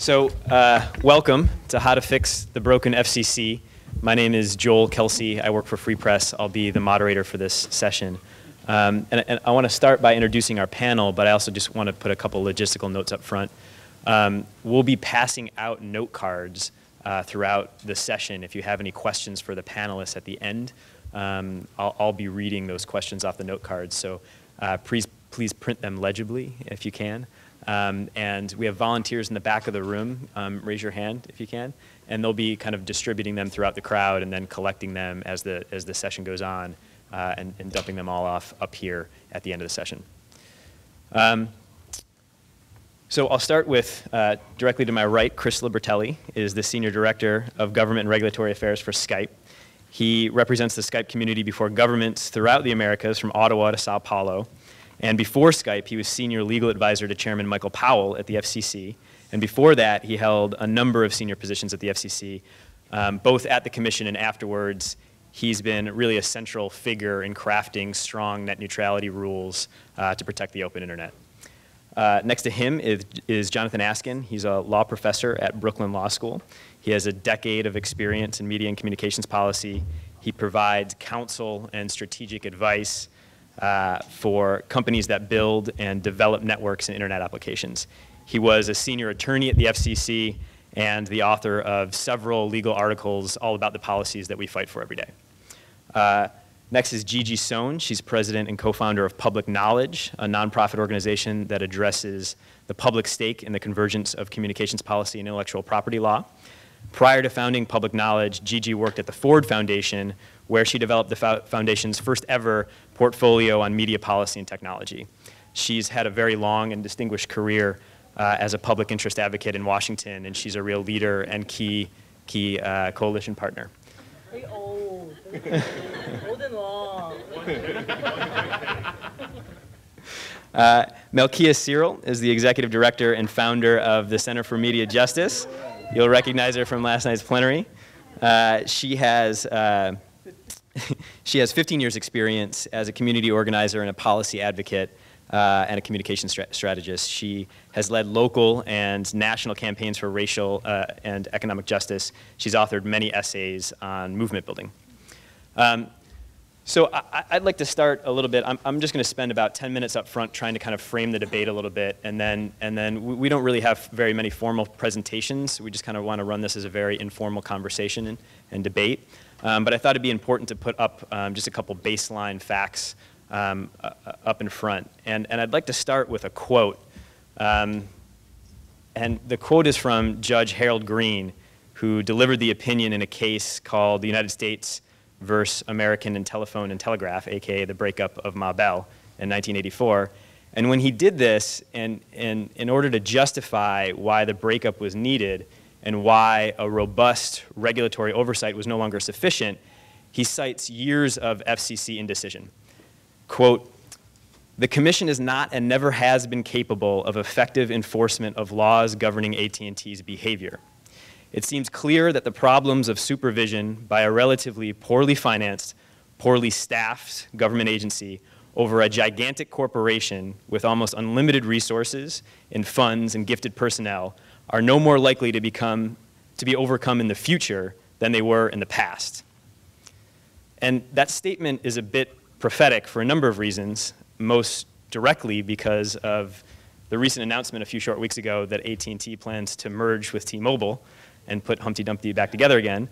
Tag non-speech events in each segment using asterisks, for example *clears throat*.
So, uh, welcome to How to Fix the Broken FCC. My name is Joel Kelsey. I work for Free Press. I'll be the moderator for this session. Um, and, and, I want to start by introducing our panel, but I also just want to put a couple logistical notes up front. Um, we'll be passing out note cards uh, throughout the session. If you have any questions for the panelists at the end, um, I'll, I'll, be reading those questions off the note cards. So uh, please, please print them legibly if you can. Um, and we have volunteers in the back of the room. Um, raise your hand if you can. And they'll be kind of distributing them throughout the crowd and then collecting them as the, as the session goes on uh, and, and, dumping them all off up here at the end of the session. Um, so I'll start with, uh, directly to my right, Chris Libertelli is the Senior Director of Government and Regulatory Affairs for Skype. He represents the Skype community before governments throughout the Americas, from Ottawa to Sao Paulo. And before Skype, he was senior legal advisor to Chairman Michael Powell at the FCC. And before that, he held a number of senior positions at the FCC, um, both at the commission and afterwards. He's been really a central figure in crafting strong net neutrality rules uh, to protect the open internet. Uh, next to him is, is, Jonathan Askin. He's a law professor at Brooklyn Law School. He has a decade of experience in media and communications policy. He provides counsel and strategic advice uh, for companies that build and develop networks and internet applications. He was a senior attorney at the FCC and the author of several legal articles all about the policies that we fight for every day. Uh, next is Gigi Sohn. She's president and co-founder of Public Knowledge, a nonprofit organization that addresses the public stake in the convergence of communications policy and intellectual property law. Prior to founding Public Knowledge, Gigi worked at the Ford Foundation, where she developed the foundation's first ever portfolio on media policy and technology. She's had a very long and distinguished career uh, as a public interest advocate in Washington, and she's a real leader and key, key uh, coalition partner. Very old. old and long. *laughs* Uh, Malkia Cyril is the executive director and founder of the Center for Media Justice. You'll recognize her from last night's plenary. Uh, she has uh, *laughs* she has 15 years experience as a community organizer and a policy advocate uh, and a communication strategist. She has led local and national campaigns for racial uh, and economic justice. She's authored many essays on movement building. Um, so I, would like to start a little bit. I'm, I'm just going to spend about 10 minutes up front trying to kind of frame the debate a little bit, and then and then we, we don't really have very many formal presentations. We just kind of want to run this as a very informal conversation and, and debate. Um, but I thought it'd be important to put up um, just a couple baseline facts uh, up in front. And, and I'd like to start with a quote. Um, and the quote is from Judge Harold Greene, who delivered the opinion in a case called the United States versus American and Telephone and Telegraph, aka the breakup of Ma Bell in 1984. And when he did this, and, and in order to justify why the breakup was needed, and why a robust regulatory oversight was no longer sufficient, he cites years of FCC indecision. Quote, the commission is not and never has been capable of effective enforcement of laws governing AT&T's behavior. It seems clear that the problems of supervision by a relatively poorly financed, poorly staffed government agency over a gigantic corporation with almost unlimited resources and funds and gifted personnel are no more likely to become to be overcome in the future than they were in the past. And that statement is a bit prophetic for a number of reasons, most directly because of the recent announcement a few short weeks ago that AT&T plans to merge with T-Mobile and put Humpty Dumpty back together again.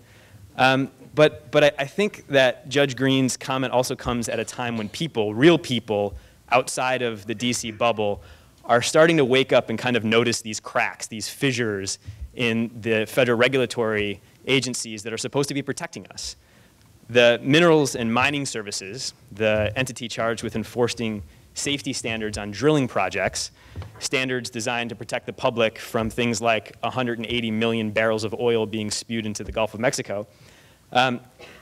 Um, but but I, I, think that Judge Greene's comment also comes at a time when people, real people, outside of the DC bubble, are starting to wake up and kind of notice these cracks, these fissures in the federal regulatory agencies that are supposed to be protecting us. The Minerals and Mining Services, the entity charged with enforcing safety standards on drilling projects, standards designed to protect the public from things like 180 million barrels of oil being spewed into the Gulf of Mexico. Um,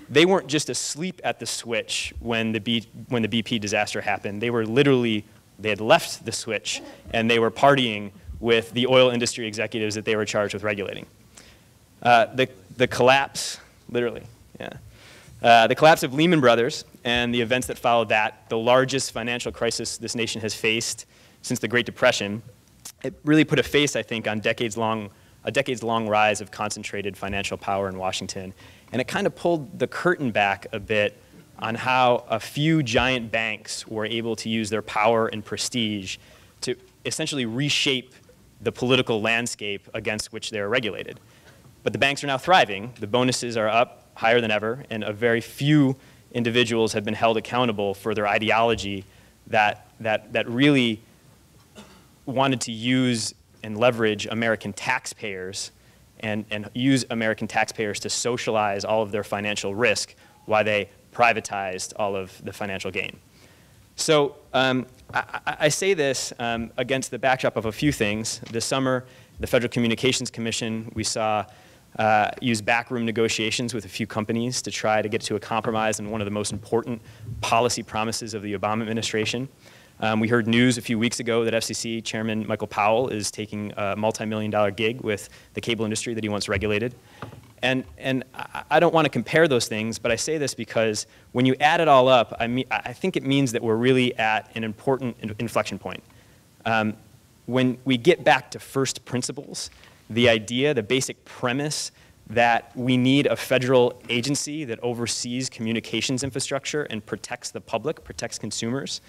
they weren't just asleep at the switch when the, B, when the BP disaster happened. They were literally they had left the switch and they were partying with the oil industry executives that they were charged with regulating. Uh, the, the collapse, literally, yeah. Uh, the collapse of Lehman Brothers and the events that followed that, the largest financial crisis this nation has faced since the Great Depression, it really put a face, I think, on decades long a decades long rise of concentrated financial power in Washington. And it kind of pulled the curtain back a bit on how a few giant banks were able to use their power and prestige to essentially reshape the political landscape against which they're regulated. But the banks are now thriving, the bonuses are up higher than ever, and a very few individuals have been held accountable for their ideology that, that, that really wanted to use and leverage American taxpayers and, and use American taxpayers to socialize all of their financial risk while they privatized all of the financial gain. So um, I, I, say this um, against the backdrop of a few things. This summer, the Federal Communications Commission, we saw uh, use backroom negotiations with a few companies to try to get to a compromise on one of the most important policy promises of the Obama administration. Um, we heard news a few weeks ago that FCC Chairman Michael Powell is taking a multi-million dollar gig with the cable industry that he wants regulated. And, and I don't want to compare those things, but I say this because when you add it all up, I, mean, I think it means that we're really at an important inflection point. Um, when we get back to first principles, the idea, the basic premise that we need a federal agency that oversees communications infrastructure and protects the public, protects consumers,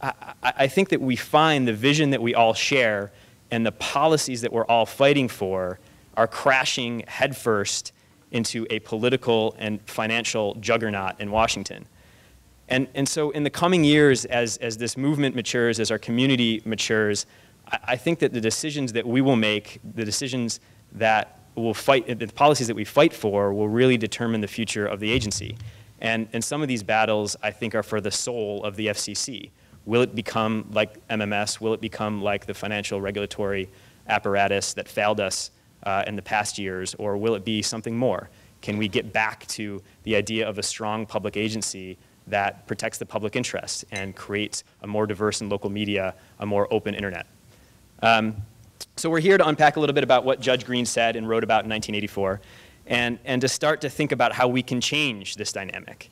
I, I, think that we find the vision that we all share and the policies that we're all fighting for are crashing headfirst into a political and financial juggernaut in Washington. And, and so in the coming years, as, as this movement matures, as our community matures, I, I think that the decisions that we will make, the decisions that will fight, the policies that we fight for will really determine the future of the agency. And, and some of these battles, I think, are for the soul of the FCC. Will it become like MMS? Will it become like the financial regulatory apparatus that failed us uh, in the past years? Or will it be something more? Can we get back to the idea of a strong public agency that protects the public interest and creates a more diverse and local media, a more open internet? Um, so we're here to unpack a little bit about what Judge Greene said and wrote about in 1984, and, and to start to think about how we can change this dynamic.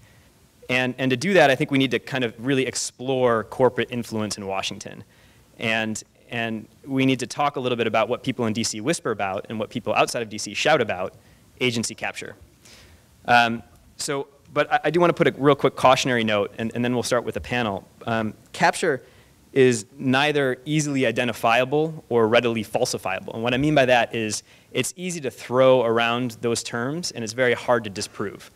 And, and to do that, I think we need to kind of really explore corporate influence in Washington. And, and we need to talk a little bit about what people in DC whisper about and what people outside of DC shout about agency capture. Um, so, but I, I, do want to put a real quick cautionary note, and, and then we'll start with the panel. Um, capture is neither easily identifiable or readily falsifiable. And what I mean by that is it's easy to throw around those terms, and it's very hard to disprove.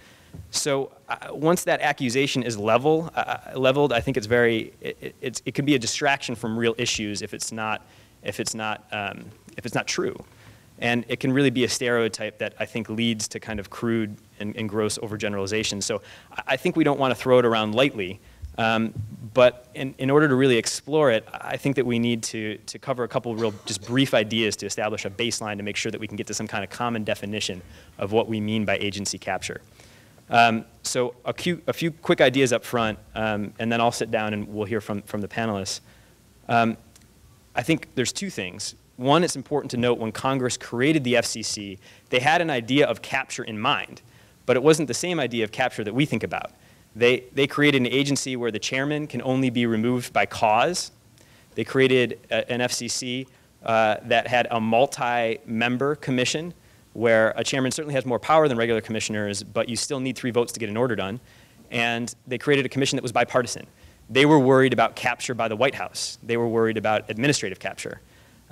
So uh, once that accusation is level, uh, uh, leveled, I think it's very, it, it, it, can be a distraction from real issues if it's not, if it's not, um, if it's not true. And it can really be a stereotype that I think leads to kind of crude and, and gross overgeneralization. So I think we don't want to throw it around lightly. Um, but in, in order to really explore it, I think that we need to, to cover a couple real just brief ideas to establish a baseline to make sure that we can get to some kind of common definition of what we mean by agency capture. Um, so a few, a few quick ideas up front, um, and then I'll sit down and we'll hear from, from the panelists. Um, I think there's two things. One, it's important to note when Congress created the FCC, they had an idea of capture in mind, but it wasn't the same idea of capture that we think about. They, they created an agency where the chairman can only be removed by cause. They created a, an FCC uh, that had a multi-member commission where a chairman certainly has more power than regular commissioners, but you still need three votes to get an order done. And they created a commission that was bipartisan. They were worried about capture by the White House. They were worried about administrative capture.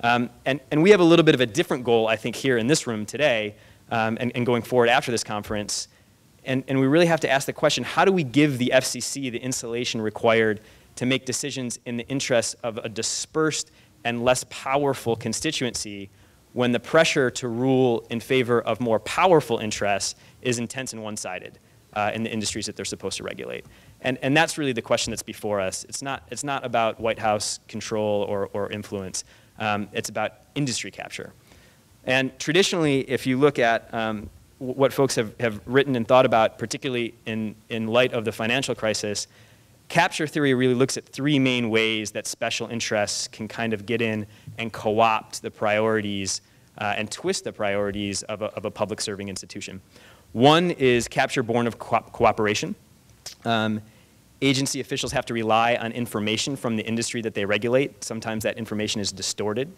Um, and, and we have a little bit of a different goal, I think, here in this room today um, and, and going forward after this conference. And, and we really have to ask the question, how do we give the FCC the insulation required to make decisions in the interests of a dispersed and less powerful constituency when the pressure to rule in favor of more powerful interests is intense and one-sided uh, in the industries that they're supposed to regulate. And, and that's really the question that's before us. It's not, it's not about White House control or, or influence. Um, it's about industry capture. And traditionally, if you look at um, what folks have, have written and thought about, particularly in, in light of the financial crisis, capture theory really looks at three main ways that special interests can kind of get in and co-opt the priorities uh, and twist the priorities of a, of a, public serving institution. One is capture born of co cooperation. Um, agency officials have to rely on information from the industry that they regulate. Sometimes that information is distorted.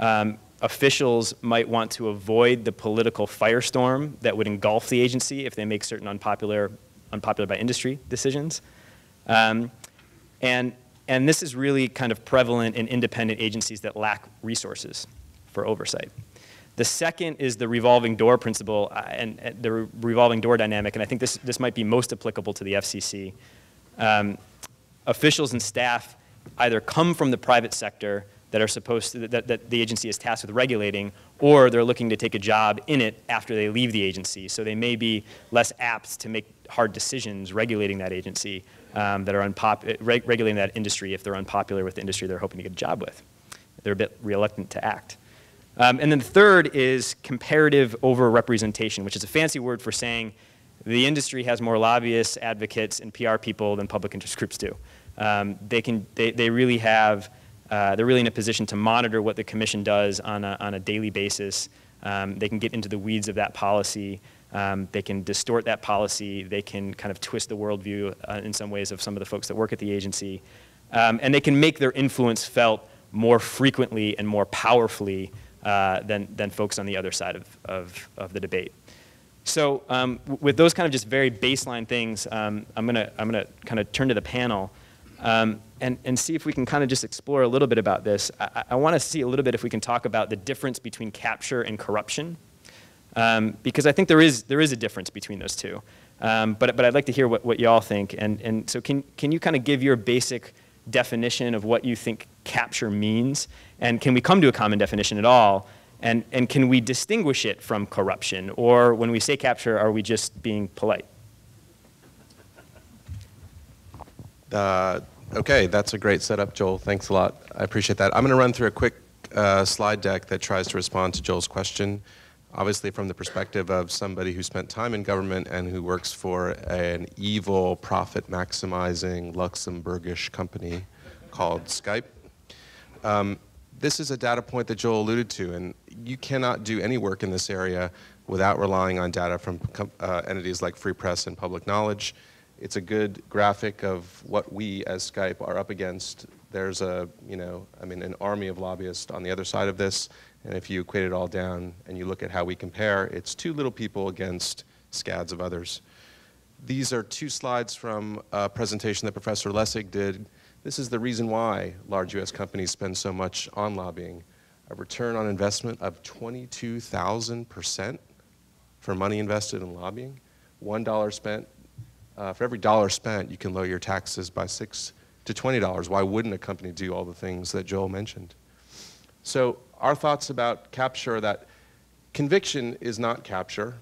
Um, officials might want to avoid the political firestorm that would engulf the agency if they make certain unpopular, unpopular by industry decisions. Um, and, and this is really kind of prevalent in independent agencies that lack resources for oversight. The second is the revolving door principle uh, and, the re revolving door dynamic, and I think this, this might be most applicable to the FCC. Um, officials and staff either come from the private sector that are supposed to, that, that the agency is tasked with regulating, or they're looking to take a job in it after they leave the agency. So they may be less apt to make hard decisions regulating that agency um, that are unpop- reg regulating that industry if they're unpopular with the industry they're hoping to get a job with. They're a bit reluctant to act. Um, and then the third is comparative overrepresentation, which is a fancy word for saying the industry has more lobbyists, advocates, and PR people than public interest groups do. Um, they, can, they, they really have uh, they're really in a position to monitor what the commission does on a, on a daily basis. Um, they can get into the weeds of that policy. Um, they can distort that policy. They can kind of twist the worldview uh, in some ways of some of the folks that work at the agency. Um, and they can make their influence felt more frequently and more powerfully uh, than, than folks on the other side of, of, of the debate. So um, with those kind of just very baseline things, um, I'm going to I'm gonna kind of turn to the panel. Um, and, and see if we can kind of just explore a little bit about this. I, I want to see a little bit if we can talk about the difference between capture and corruption, um, because I think there is, there is a difference between those two. Um, but, but I'd like to hear what, what you all think. And, and so can, can you kind of give your basic definition of what you think capture means? And can we come to a common definition at all? And, and can we distinguish it from corruption? Or when we say capture, are we just being polite? Uh, Okay, that's a great setup, Joel. Thanks a lot. I appreciate that. I'm going to run through a quick uh, slide deck that tries to respond to Joel's question, obviously from the perspective of somebody who spent time in government and who works for an evil, profit-maximizing Luxembourgish company called Skype. Um, this is a data point that Joel alluded to, and you cannot do any work in this area without relying on data from uh, entities like Free Press and Public Knowledge. It's a good graphic of what we as Skype are up against. There's a, you know, I mean, an army of lobbyists on the other side of this. And if you equate it all down and you look at how we compare, it's two little people against scads of others. These are two slides from a presentation that Professor Lessig did. This is the reason why large US companies spend so much on lobbying. A return on investment of 22,000% for money invested in lobbying. $1 spent uh, for every dollar spent, you can lower your taxes by six to $20. Why wouldn't a company do all the things that Joel mentioned? So our thoughts about capture are that conviction is not capture.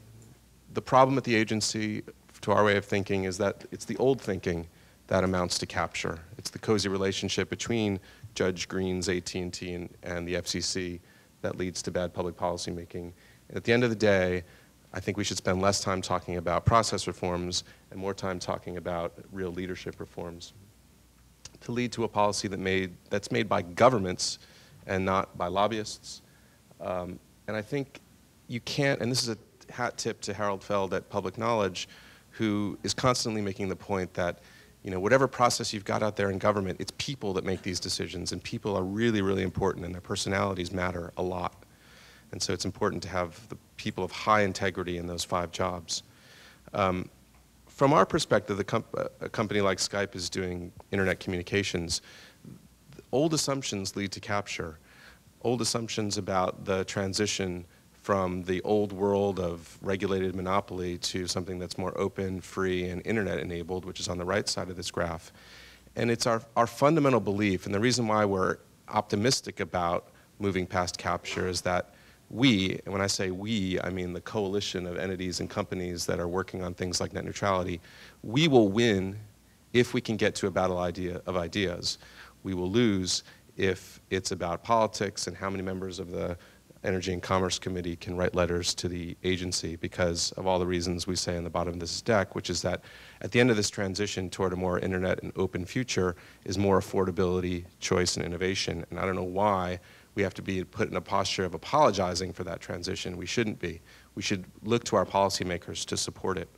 The problem at the agency, to our way of thinking, is that it's the old thinking that amounts to capture. It's the cozy relationship between Judge Greene's AT&T and, and the FCC that leads to bad public policy making. At the end of the day, I think we should spend less time talking about process reforms and more time talking about real leadership reforms to lead to a policy that made, that's made by governments and not by lobbyists. Um, and I think you can't, and this is a hat tip to Harold Feld at Public Knowledge, who is constantly making the point that you know, whatever process you've got out there in government, it's people that make these decisions, and people are really, really important, and their personalities matter a lot. And so it's important to have the people of high integrity in those five jobs. Um, from our perspective, comp a company like Skype is doing internet communications. Old assumptions lead to capture. Old assumptions about the transition from the old world of regulated monopoly to something that's more open, free, and internet enabled, which is on the right side of this graph. And it's our, our fundamental belief, and the reason why we're optimistic about moving past capture is that we, and when I say we, I mean the coalition of entities and companies that are working on things like net neutrality, we will win if we can get to a battle idea of ideas. We will lose if it's about politics and how many members of the Energy and Commerce Committee can write letters to the agency because of all the reasons we say on the bottom of this deck, which is that at the end of this transition toward a more internet and open future is more affordability, choice, and innovation. And I don't know why we have to be put in a posture of apologizing for that transition. We shouldn't be. We should look to our policymakers to support it.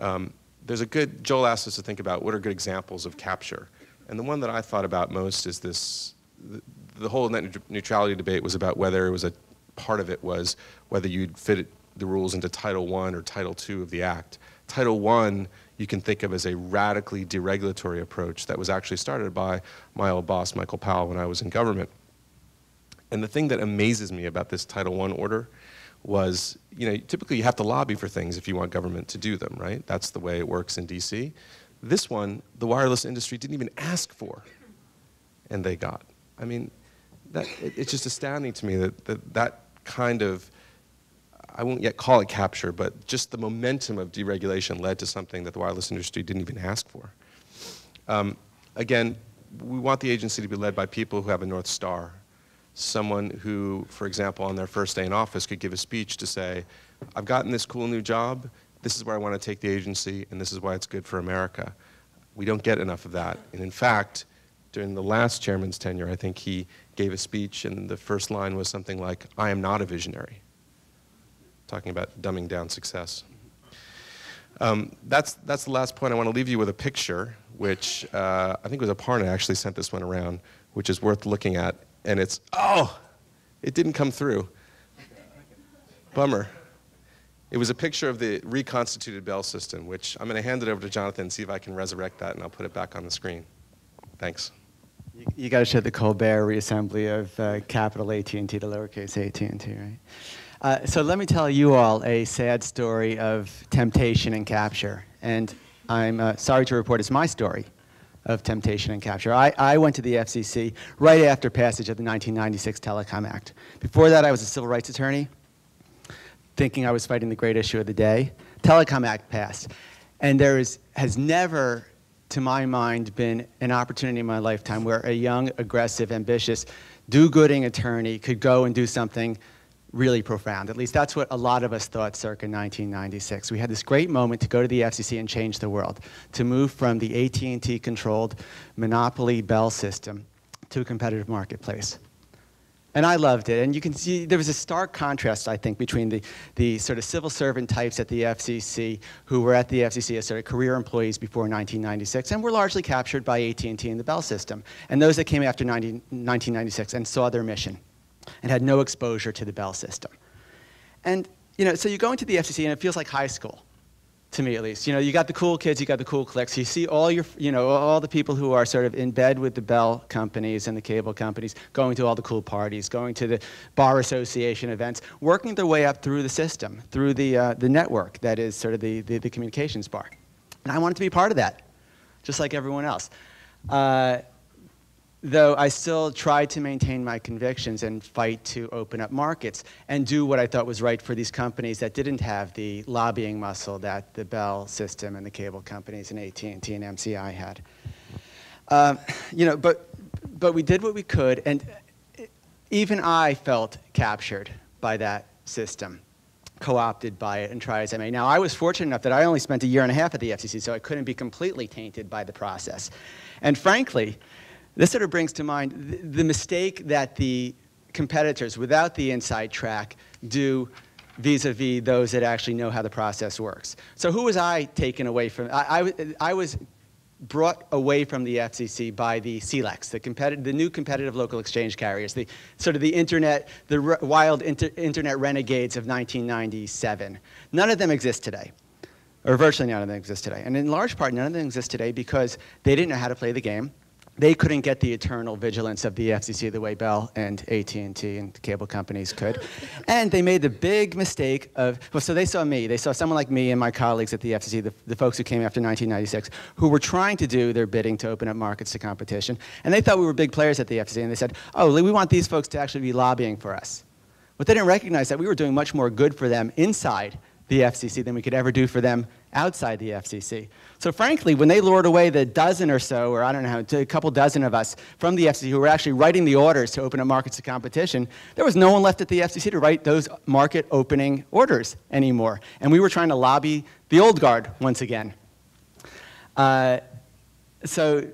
Um, there's a good, Joel asked us to think about what are good examples of capture. And the one that I thought about most is this, the, the whole net neutrality debate was about whether it was a part of it was whether you'd fit it, the rules into Title I or Title II of the Act. Title I you can think of as a radically deregulatory approach that was actually started by my old boss, Michael Powell, when I was in government. And the thing that amazes me about this Title I order was, you know, typically you have to lobby for things if you want government to do them, right? That's the way it works in DC. This one, the wireless industry didn't even ask for, and they got. I mean, that, it, it's just astounding to me that, that that kind of, I won't yet call it capture, but just the momentum of deregulation led to something that the wireless industry didn't even ask for. Um, again, we want the agency to be led by people who have a North Star. Someone who, for example, on their first day in office could give a speech to say, I've gotten this cool new job, this is where I want to take the agency, and this is why it's good for America. We don't get enough of that. And in fact, during the last chairman's tenure, I think he gave a speech, and the first line was something like, I am not a visionary, talking about dumbing down success. Um, that's, that's the last point. I want to leave you with a picture, which uh, I think it was Aparna actually sent this one around, which is worth looking at. And it's, oh, it didn't come through. Bummer. It was a picture of the reconstituted Bell system, which I'm going to hand it over to Jonathan and see if I can resurrect that, and I'll put it back on the screen. Thanks. You, you got to show the Colbert reassembly of uh, capital AT&T to lowercase AT&T, right? Uh, so let me tell you all a sad story of temptation and capture. And I'm uh, sorry to report it's my story of temptation and capture. I, I went to the FCC right after passage of the 1996 Telecom Act. Before that, I was a civil rights attorney thinking I was fighting the great issue of the day. Telecom Act passed. And there is, has never, to my mind, been an opportunity in my lifetime where a young, aggressive, ambitious, do-gooding attorney could go and do something really profound. At least that's what a lot of us thought circa 1996. We had this great moment to go to the FCC and change the world, to move from the AT&T controlled monopoly Bell system to a competitive marketplace. And I loved it. And you can see there was a stark contrast, I think, between the, the sort of civil servant types at the FCC who were at the FCC as sort of career employees before 1996 and were largely captured by AT&T and the Bell system, and those that came after 90, 1996 and saw their mission and had no exposure to the Bell system. And you know, so you go into the FCC and it feels like high school to me at least. You know, you got the cool kids, you got the cool cliques. You see all your, you know, all the people who are sort of in bed with the bell companies and the cable companies, going to all the cool parties, going to the bar association events, working their way up through the system, through the, uh, the network that is sort of the, the, the, communications bar. And I wanted to be part of that, just like everyone else. Uh, though I still tried to maintain my convictions and fight to open up markets and do what I thought was right for these companies that didn't have the lobbying muscle that the Bell system and the cable companies and AT&T and MCI had. Um, you know, but, but we did what we could, and even I felt captured by that system co-opted by it and try as I may. Now, I was fortunate enough that I only spent a year and a half at the FCC, so I couldn't be completely tainted by the process. And frankly, this sort of brings to mind the, the mistake that the competitors without the inside track do vis-a-vis -vis those that actually know how the process works. So who was I taken away from? I, I, I was brought away from the FCC by the CLECs, the, the, new competitive local exchange carriers, the sort of the internet, the wild inter internet renegades of 1997. None of them exist today, or virtually none of them exist today. And in large part, none of them exist today because they didn't know how to play the game they couldn't get the eternal vigilance of the FCC the way Bell and AT&T and cable companies could. *laughs* and they made the big mistake of, well, so they saw me. They saw someone like me and my colleagues at the FCC, the, the folks who came after 1996, who were trying to do their bidding to open up markets to competition. And they thought we were big players at the FCC, and they said, oh, we want these folks to actually be lobbying for us. But they didn't recognize that we were doing much more good for them inside the FCC than we could ever do for them outside the FCC. So frankly, when they lured away the dozen or so, or I don't know, a couple dozen of us from the FCC who were actually writing the orders to open up markets to competition, there was no one left at the FCC to write those market opening orders anymore. And we were trying to lobby the old guard once again. Uh, so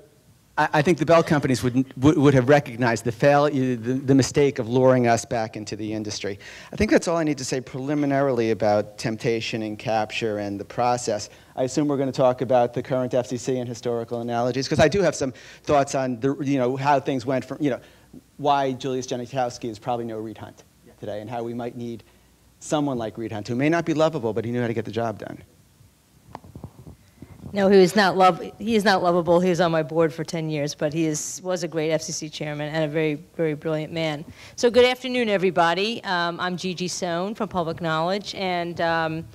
I, think the Bell companies would, would, have recognized the, fail, the, the mistake of luring us back into the industry. I think that's all I need to say preliminarily about temptation and capture and the process. I assume we're going to talk about the current FCC and historical analogies, because I do have some thoughts on the, you know, how things went from, you know, why Julius Genachowski is probably no Reed Hundt today and how we might need someone like Reed Hundt who may not be lovable, but he knew how to get the job done. No, he was not love. He is not lovable. He was on my board for 10 years, but he is was a great FCC chairman and a very very brilliant man. So good afternoon, everybody. Um, I'm Gigi Sohn from Public Knowledge, and um,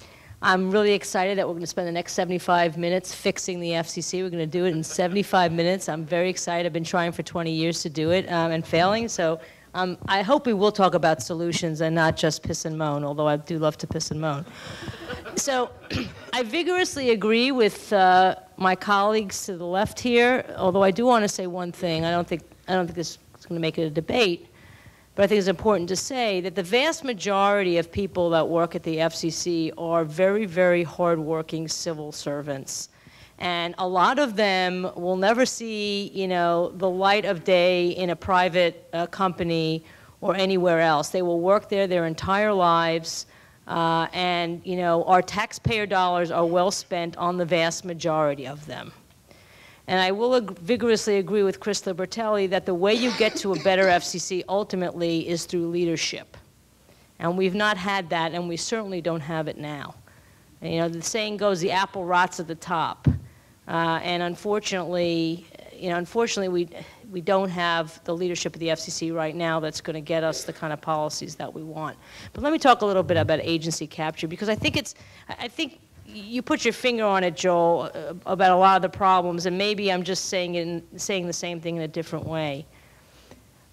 I'm really excited that we're going to spend the next 75 minutes fixing the FCC. We're going to do it in 75 minutes. I'm very excited. I've been trying for 20 years to do it um, and failing. So um, I hope we will talk about solutions and not just piss and moan, although I do love to piss and moan. So *clears throat* I vigorously agree with uh, my colleagues to the left here, although I do want to say one thing. I don't think, I don't think this is going to make it a debate, but I think it's important to say that the vast majority of people that work at the FCC are very, very hardworking civil servants and a lot of them will never see, you know, the light of day in a private uh, company or anywhere else. They will work there their entire lives, uh, and you know, our taxpayer dollars are well spent on the vast majority of them. And I will ag vigorously agree with Chris Libertelli that the way you get to a better FCC ultimately is through leadership. And we've not had that, and we certainly don't have it now. And, you know, the saying goes, the apple rots at the top. Uh, and unfortunately, you know, unfortunately, we, we don't have the leadership of the FCC right now that's going to get us the kind of policies that we want. But let me talk a little bit about agency capture because I think it's, I think you put your finger on it, Joel, uh, about a lot of the problems, and maybe I'm just saying, in, saying the same thing in a different way.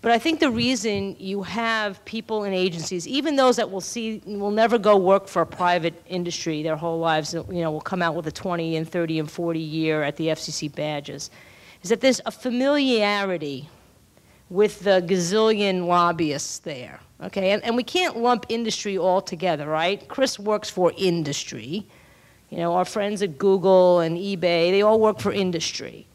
But I think the reason you have people in agencies, even those that will see will never go work for a private industry their whole lives, you know, will come out with a 20 and 30 and 40 year at the FCC badges, is that there's a familiarity with the gazillion lobbyists there. Okay, and, and we can't lump industry all together, right? Chris works for industry. You know, our friends at Google and eBay, they all work for industry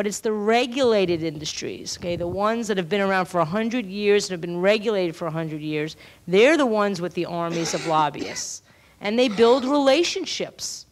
but it's the regulated industries, okay, the ones that have been around for 100 years and have been regulated for 100 years, they're the ones with the armies of lobbyists. And they build relationships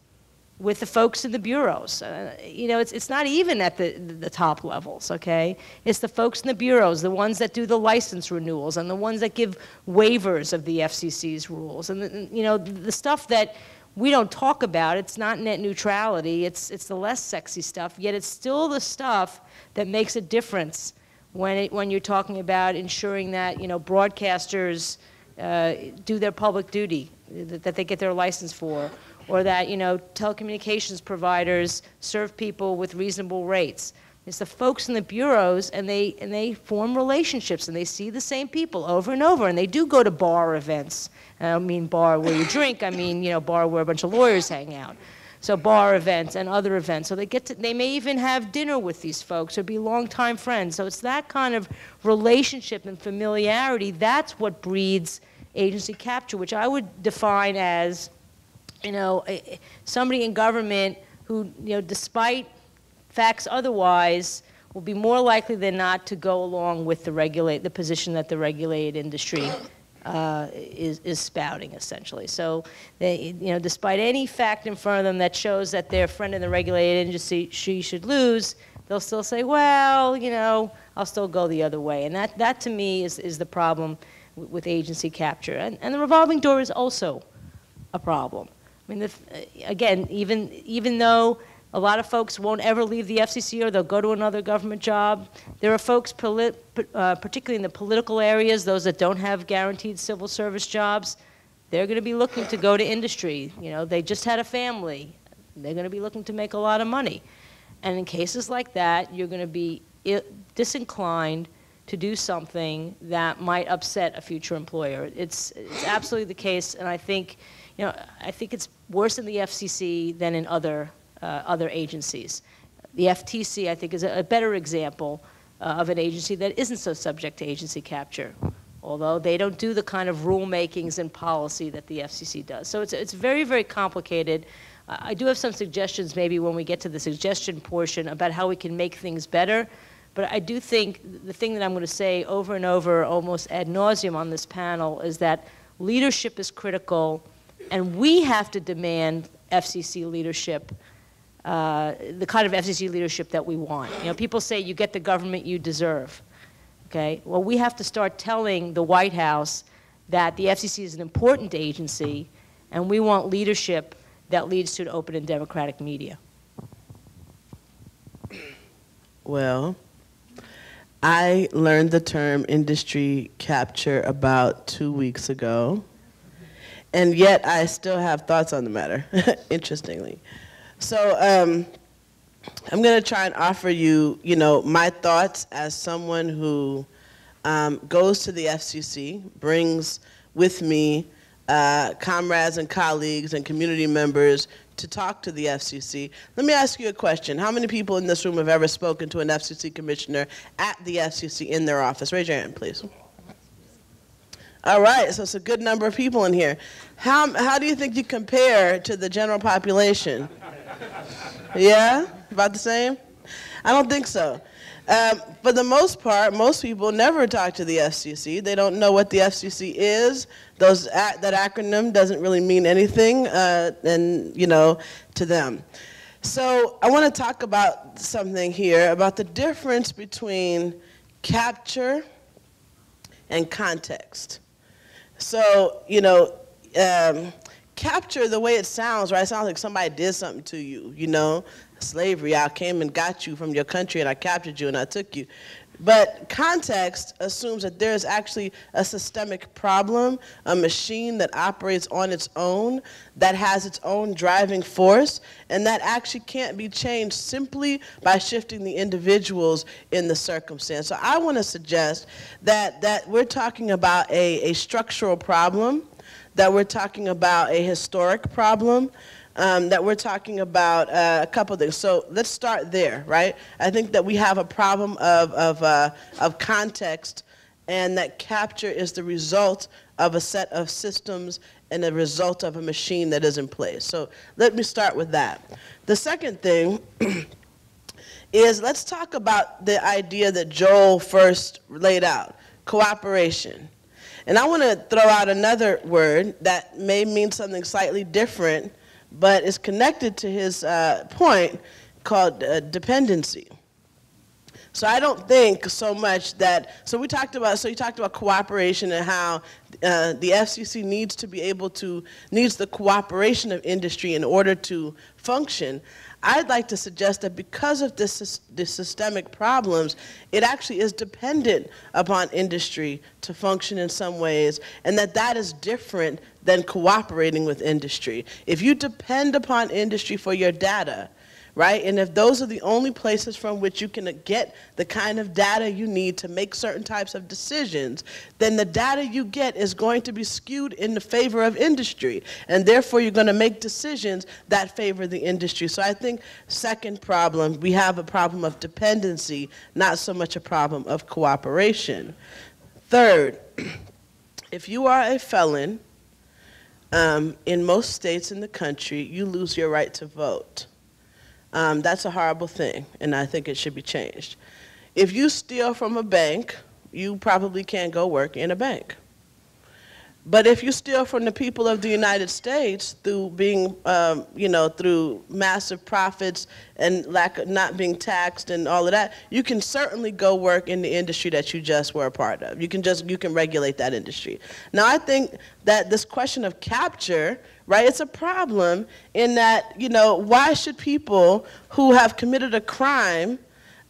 with the folks in the bureaus. Uh, you know, it's, it's not even at the, the top levels, okay? It's the folks in the bureaus, the ones that do the license renewals and the ones that give waivers of the FCC's rules. And, the, you know, the stuff that we don't talk about. It's not net neutrality. It's, it's the less sexy stuff, yet it's still the stuff that makes a difference when, it, when you're talking about ensuring that, you know, broadcasters uh, do their public duty that, that they get their license for, or that, you know, telecommunications providers serve people with reasonable rates. It's the folks in the bureaus, and they, and they form relationships, and they see the same people over and over, and they do go to bar events. I don't mean bar where you drink, I mean, you know, bar where a bunch of lawyers hang out. So bar events and other events. So they get to, they may even have dinner with these folks or be longtime friends. So it's that kind of relationship and familiarity, that's what breeds agency capture, which I would define as, you know, somebody in government who, you know, despite facts otherwise will be more likely than not to go along with the regulate the position that the regulated industry uh, is, is spouting essentially. So they, you know, despite any fact in front of them that shows that their friend in the regulated industry she should lose, they'll still say, well, you know, I'll still go the other way. And that, that to me is, is the problem with agency capture. And, and the revolving door is also a problem. I mean, the, again, even, even though a lot of folks won't ever leave the FCC or they'll go to another government job. There are folks, uh, particularly in the political areas, those that don't have guaranteed civil service jobs, they're going to be looking to go to industry. You know, they just had a family. They're going to be looking to make a lot of money. And in cases like that, you're going to be disinclined to do something that might upset a future employer. It's, it's absolutely the case, and I think, you know, I think it's worse in the FCC than in other other agencies. The FTC, I think, is a, a better example uh, of an agency that isn't so subject to agency capture, although they don't do the kind of rulemakings and policy that the FCC does. So it's, it's very, very complicated. Uh, I do have some suggestions maybe when we get to the suggestion portion about how we can make things better. But I do think the thing that I'm going to say over and over, almost ad nauseum on this panel, is that leadership is critical, and we have to demand FCC leadership uh, the kind of FCC leadership that we want. You know, people say you get the government you deserve. Okay? Well, we have to start telling the White House that the FCC is an important agency and we want leadership that leads to an open and democratic media. Well, I learned the term industry capture about two weeks ago, and yet I still have thoughts on the matter, *laughs* interestingly. So um, I'm going to try and offer you, you know, my thoughts as someone who um, goes to the FCC, brings with me uh, comrades and colleagues and community members to talk to the FCC. Let me ask you a question. How many people in this room have ever spoken to an FCC commissioner at the FCC in their office? Raise your hand, please. All right, so it's a good number of people in here. How, how do you think you compare to the general population? Yeah? About the same? I don't think so. Um, for the most part, most people never talk to the FCC. They don't know what the FCC is. Those that acronym doesn't really mean anything, uh, and you know, to them. So I want to talk about something here about the difference between capture and context. So you know, um, capture the way it sounds, right? It sounds like somebody did something to you. You know, slavery. I came and got you from your country and I captured you and I took you. But context assumes that there is actually a systemic problem, a machine that operates on its own, that has its own driving force, and that actually can't be changed simply by shifting the individuals in the circumstance. So I want to suggest that, that we're talking about a, a structural problem, that we're talking about a historic problem, um, that we're talking about uh, a couple things. So let's start there, right? I think that we have a problem of, of, uh, of context and that capture is the result of a set of systems and the result of a machine that is in place. So let me start with that. The second thing *clears throat* is let's talk about the idea that Joel first laid out, cooperation. And I want to throw out another word that may mean something slightly different but is connected to his uh, point called uh, dependency. So I don't think so much that, so we talked about, so you talked about cooperation and how uh, the FCC needs to be able to, needs the cooperation of industry in order to function. I'd like to suggest that because of this, this systemic problems, it actually is dependent upon industry to function in some ways, and that that is different than cooperating with industry. If you depend upon industry for your data, right? And if those are the only places from which you can get the kind of data you need to make certain types of decisions, then the data you get is going to be skewed in the favor of industry. And therefore, you're going to make decisions that favor the industry. So I think, second problem, we have a problem of dependency, not so much a problem of cooperation. Third, *clears throat* if you are a felon, um, in most states in the country, you lose your right to vote. Um, that's a horrible thing, and I think it should be changed. If you steal from a bank, you probably can't go work in a bank. But if you steal from the people of the United States through being, um, you know, through massive profits and lack of not being taxed and all of that, you can certainly go work in the industry that you just were a part of. You can just, you can regulate that industry. Now, I think that this question of capture, right, it's a problem in that, you know, why should people who have committed a crime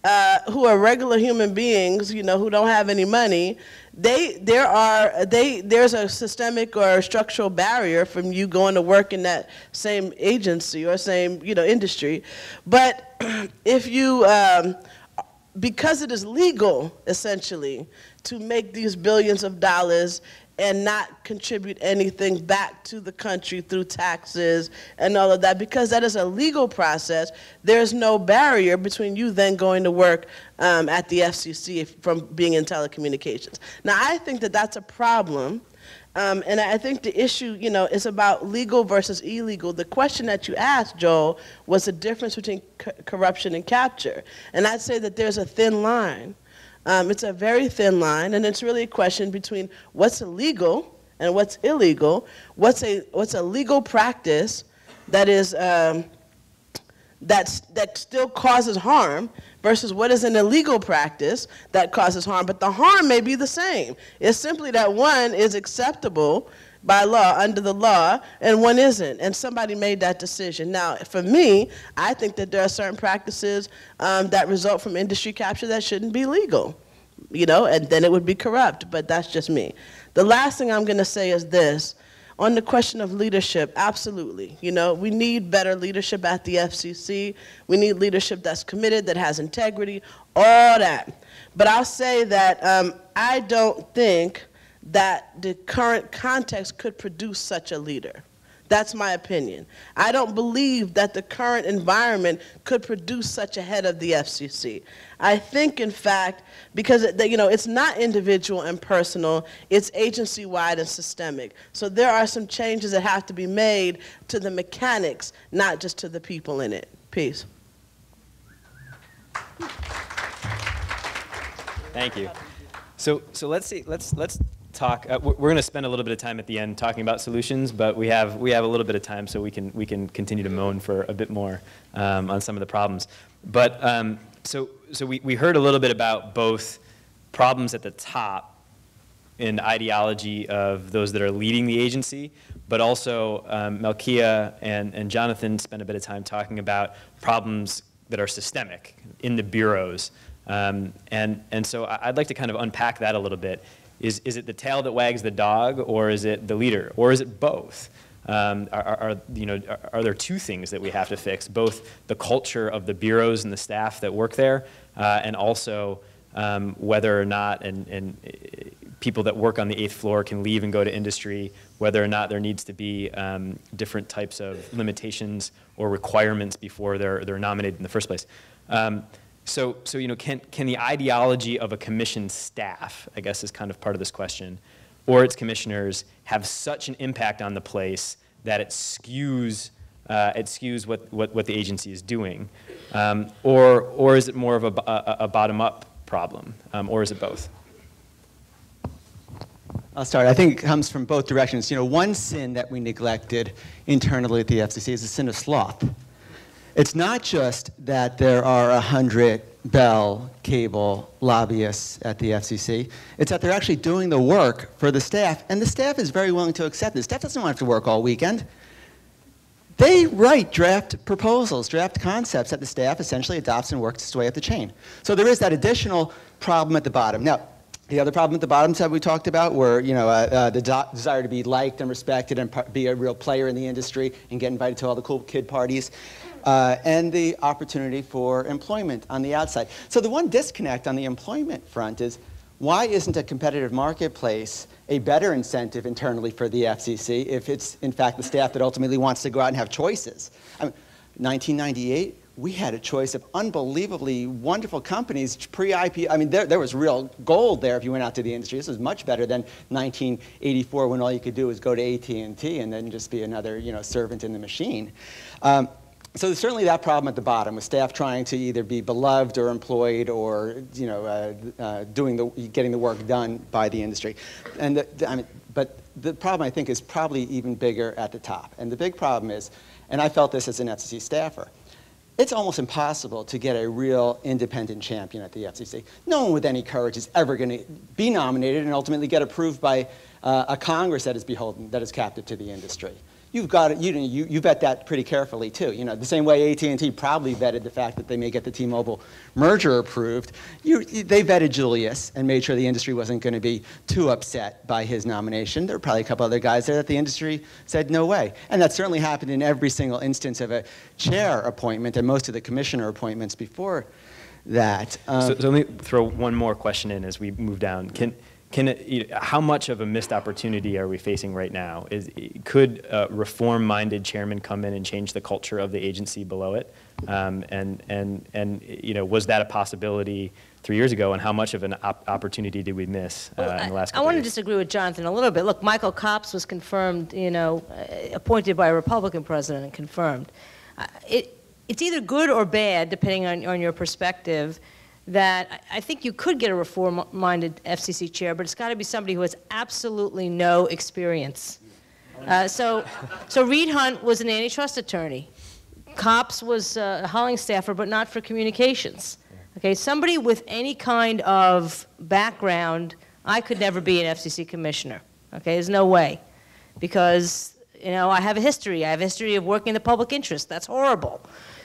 uh, who are regular human beings, you know, who don't have any money, they there are they there's a systemic or structural barrier from you going to work in that same agency or same you know industry, but *clears throat* if you um, because it is legal essentially to make these billions of dollars and not contribute anything back to the country through taxes and all of that because that is a legal process there's no barrier between you then going to work um, at the fcc from being in telecommunications now i think that that's a problem um, and I think the issue, you know, is about legal versus illegal. The question that you asked, Joel, was the difference between corruption and capture. And I'd say that there's a thin line. Um, it's a very thin line, and it's really a question between what's illegal and what's illegal. What's a what's a legal practice that is um, that's that still causes harm, versus what is an illegal practice that causes harm, but the harm may be the same. It's simply that one is acceptable by law, under the law, and one isn't. And somebody made that decision. Now, for me, I think that there are certain practices um, that result from industry capture that shouldn't be legal, you know, and then it would be corrupt, but that's just me. The last thing I'm going to say is this. On the question of leadership, absolutely. You know, we need better leadership at the FCC. We need leadership that's committed, that has integrity, all that. But I'll say that um, I don't think that the current context could produce such a leader. That's my opinion. I don't believe that the current environment could produce such a head of the FCC. I think, in fact, because you know it's not individual and personal, it's agency-wide and systemic. So there are some changes that have to be made to the mechanics, not just to the people in it. Peace. Thank you. So, so let's see. Let's let's talk. Uh, we're going to spend a little bit of time at the end talking about solutions, but we have we have a little bit of time, so we can we can continue to moan for a bit more um, on some of the problems. But um, so so we, we heard a little bit about both problems at the top in ideology of those that are leading the agency, but also um, Malkia and, and Jonathan spent a bit of time talking about problems that are systemic in the bureaus. Um, and, and so I'd like to kind of unpack that a little bit is, is it the tail that wags the dog, or is it the leader, or is it both? Um, are, are, you know, are, are, there two things that we have to fix? Both the culture of the bureaus and the staff that work there, uh, and also um, whether or not and, and uh, people that work on the eighth floor can leave and go to industry, whether or not there needs to be um, different types of limitations or requirements before they're, they're nominated in the first place. So, so you know, can, can the ideology of a commission staff, I guess is kind of part of this question, or its commissioners have such an impact on the place that it skews, uh, it skews what, what, what the agency is doing? Um, or, or is it more of a, a, a bottom-up problem, um, or is it both? I'll start. I think it comes from both directions. You know, one sin that we neglected internally at the FCC is the sin of sloth. It's not just that there are 100 Bell cable lobbyists at the FCC. It's that they're actually doing the work for the staff, and the staff is very willing to accept it. The staff doesn't want to work all weekend. They write draft proposals, draft concepts that the staff essentially adopts and works its way up the chain. So there is that additional problem at the bottom. Now, the other problem at the bottom that we talked about were, you know, uh, uh, the desire to be liked and respected and be a real player in the industry and get invited to all the cool kid parties uh, and the opportunity for employment on the outside. So the one disconnect on the employment front is why isn't a competitive marketplace a better incentive internally for the FCC if it's in fact the staff that ultimately wants to go out and have choices? I mean, 1998, we had a choice of unbelievably wonderful companies pre-IP. I mean, there, there was real gold there if you went out to the industry. This was much better than 1984 when all you could do was go to AT&T and then just be another you know, servant in the machine. Um, so there's certainly that problem at the bottom with staff trying to either be beloved or employed or you know uh, uh, doing the getting the work done by the industry, and the, the, I mean, but the problem I think is probably even bigger at the top. And the big problem is, and I felt this as an FCC staffer, it's almost impossible to get a real independent champion at the FCC. No one with any courage is ever going to be nominated and ultimately get approved by uh, a Congress that is beholden, that is captive to the industry you've got it, you, you, you vet that pretty carefully too. You know, the same way AT&T probably vetted the fact that they may get the T-Mobile merger approved. You, they vetted Julius and made sure the industry wasn't going to be too upset by his nomination. There were probably a couple other guys there that the industry said no way. And that certainly happened in every single instance of a chair appointment and most of the commissioner appointments before that. Um, so, so, let me throw one more question in as we move down. Can, can it, how much of a missed opportunity are we facing right now? Is, could a reform-minded chairman come in and change the culture of the agency below it? Um, and, and, and you know, was that a possibility three years ago, and how much of an op opportunity did we miss uh, well, in the last I, I want to disagree with Jonathan a little bit. Look, Michael Copps was confirmed, you know, uh, appointed by a Republican president and confirmed. Uh, it, it's either good or bad, depending on, on your perspective, that I think you could get a reform-minded FCC chair, but it's got to be somebody who has absolutely no experience. Uh, so, so Reed Hundt was an antitrust attorney. Copps was a Hollings staffer, but not for communications. Okay, somebody with any kind of background, I could never be an FCC commissioner. Okay, there's no way. Because, you know, I have a history. I have a history of working in the public interest. That's horrible.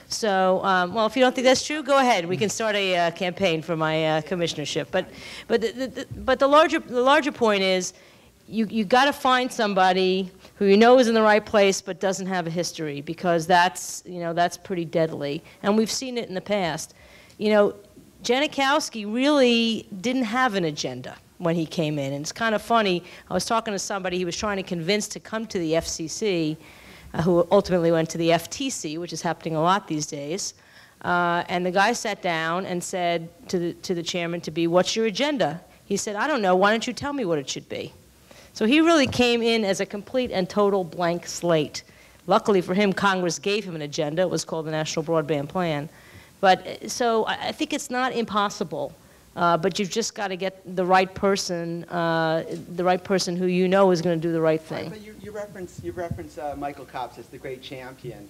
So, um, well, if you don't think that's true, go ahead. We can start a uh, campaign for my uh, commissionership. But, but, the, the, the, but the larger, the larger point is, you you got to find somebody who you know is in the right place but doesn't have a history because that's you know that's pretty deadly. And we've seen it in the past. You know, Genachowski really didn't have an agenda when he came in. And it's kind of funny. I was talking to somebody he was trying to convince to come to the FCC uh, who ultimately went to the FTC, which is happening a lot these days. Uh, and the guy sat down and said to the, to the chairman to be, what's your agenda? He said, I don't know, why don't you tell me what it should be? So he really came in as a complete and total blank slate. Luckily for him, Congress gave him an agenda. It was called the National Broadband Plan. But uh, so I think it's not impossible uh, but you've just got to get the right person, uh, the right person who you know is going to do the right thing. But you, you reference, you reference uh, Michael Copps as the great champion.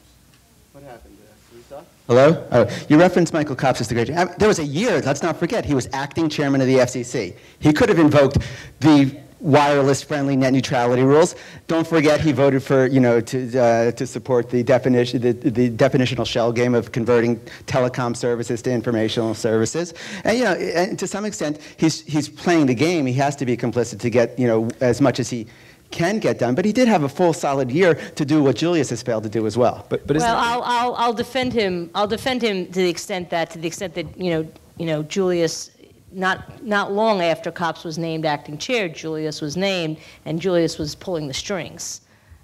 What happened to us? Hello? Oh, you referenced Michael Copps as the great champion. There was a year, let's not forget, he was acting chairman of the FCC. He could have invoked the wireless-friendly net neutrality rules. Don't forget he voted for, you know, to, uh, to support the, definition, the, the definitional shell game of converting telecom services to informational services. And, you know, and to some extent, he's, he's playing the game. He has to be complicit to get, you know, as much as he can get done. But he did have a full solid year to do what Julius has failed to do as well. But, but well, I'll, I'll, I'll defend him. I'll defend him to the extent that, to the extent that, you know, you know, Julius not, not long after Copps was named acting chair, Julius was named, and Julius was pulling the strings.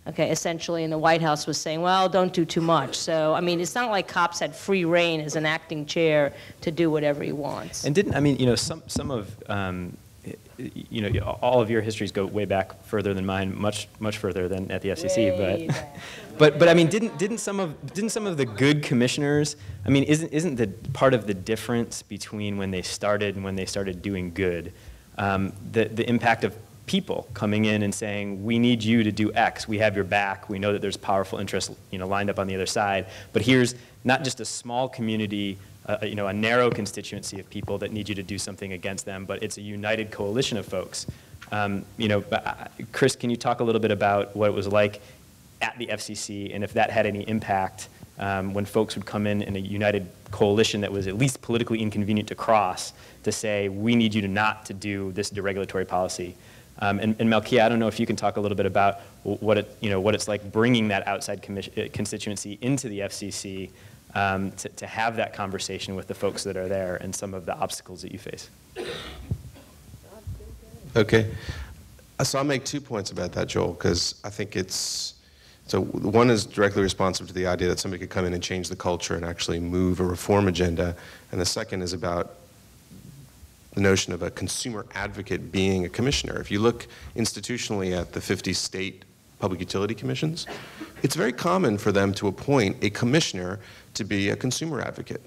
Okay, essentially, and the White House was saying, well, don't do too much. So, I mean, it's not like Copps had free reign as an acting chair to do whatever he wants. And didn't, I mean, you know, some, some of, um, you know, all of your histories go way back further than mine, much, much further than at the FCC, way but. *laughs* But, but I mean, didn't, didn't, some of, didn't some of the good commissioners, I mean, isn't, isn't the part of the difference between when they started and when they started doing good, um, the, the impact of people coming in and saying, we need you to do X, we have your back, we know that there's powerful interests you know, lined up on the other side, but here's not just a small community, uh, you know, a narrow constituency of people that need you to do something against them, but it's a united coalition of folks. Um, you know, uh, Chris, can you talk a little bit about what it was like at the FCC and if that had any impact um, when folks would come in in a united coalition that was at least politically inconvenient to cross to say, we need you to not to do this deregulatory policy. Um, and, and Malkia, I don't know if you can talk a little bit about what, it, you know, what it's like bringing that outside uh, constituency into the FCC um, to, to have that conversation with the folks that are there and some of the obstacles that you face. Okay. So I'll make two points about that, Joel, because I think it's so one is directly responsive to the idea that somebody could come in and change the culture and actually move a reform agenda, and the second is about the notion of a consumer advocate being a commissioner. If you look institutionally at the 50 state public utility commissions, it's very common for them to appoint a commissioner to be a consumer advocate.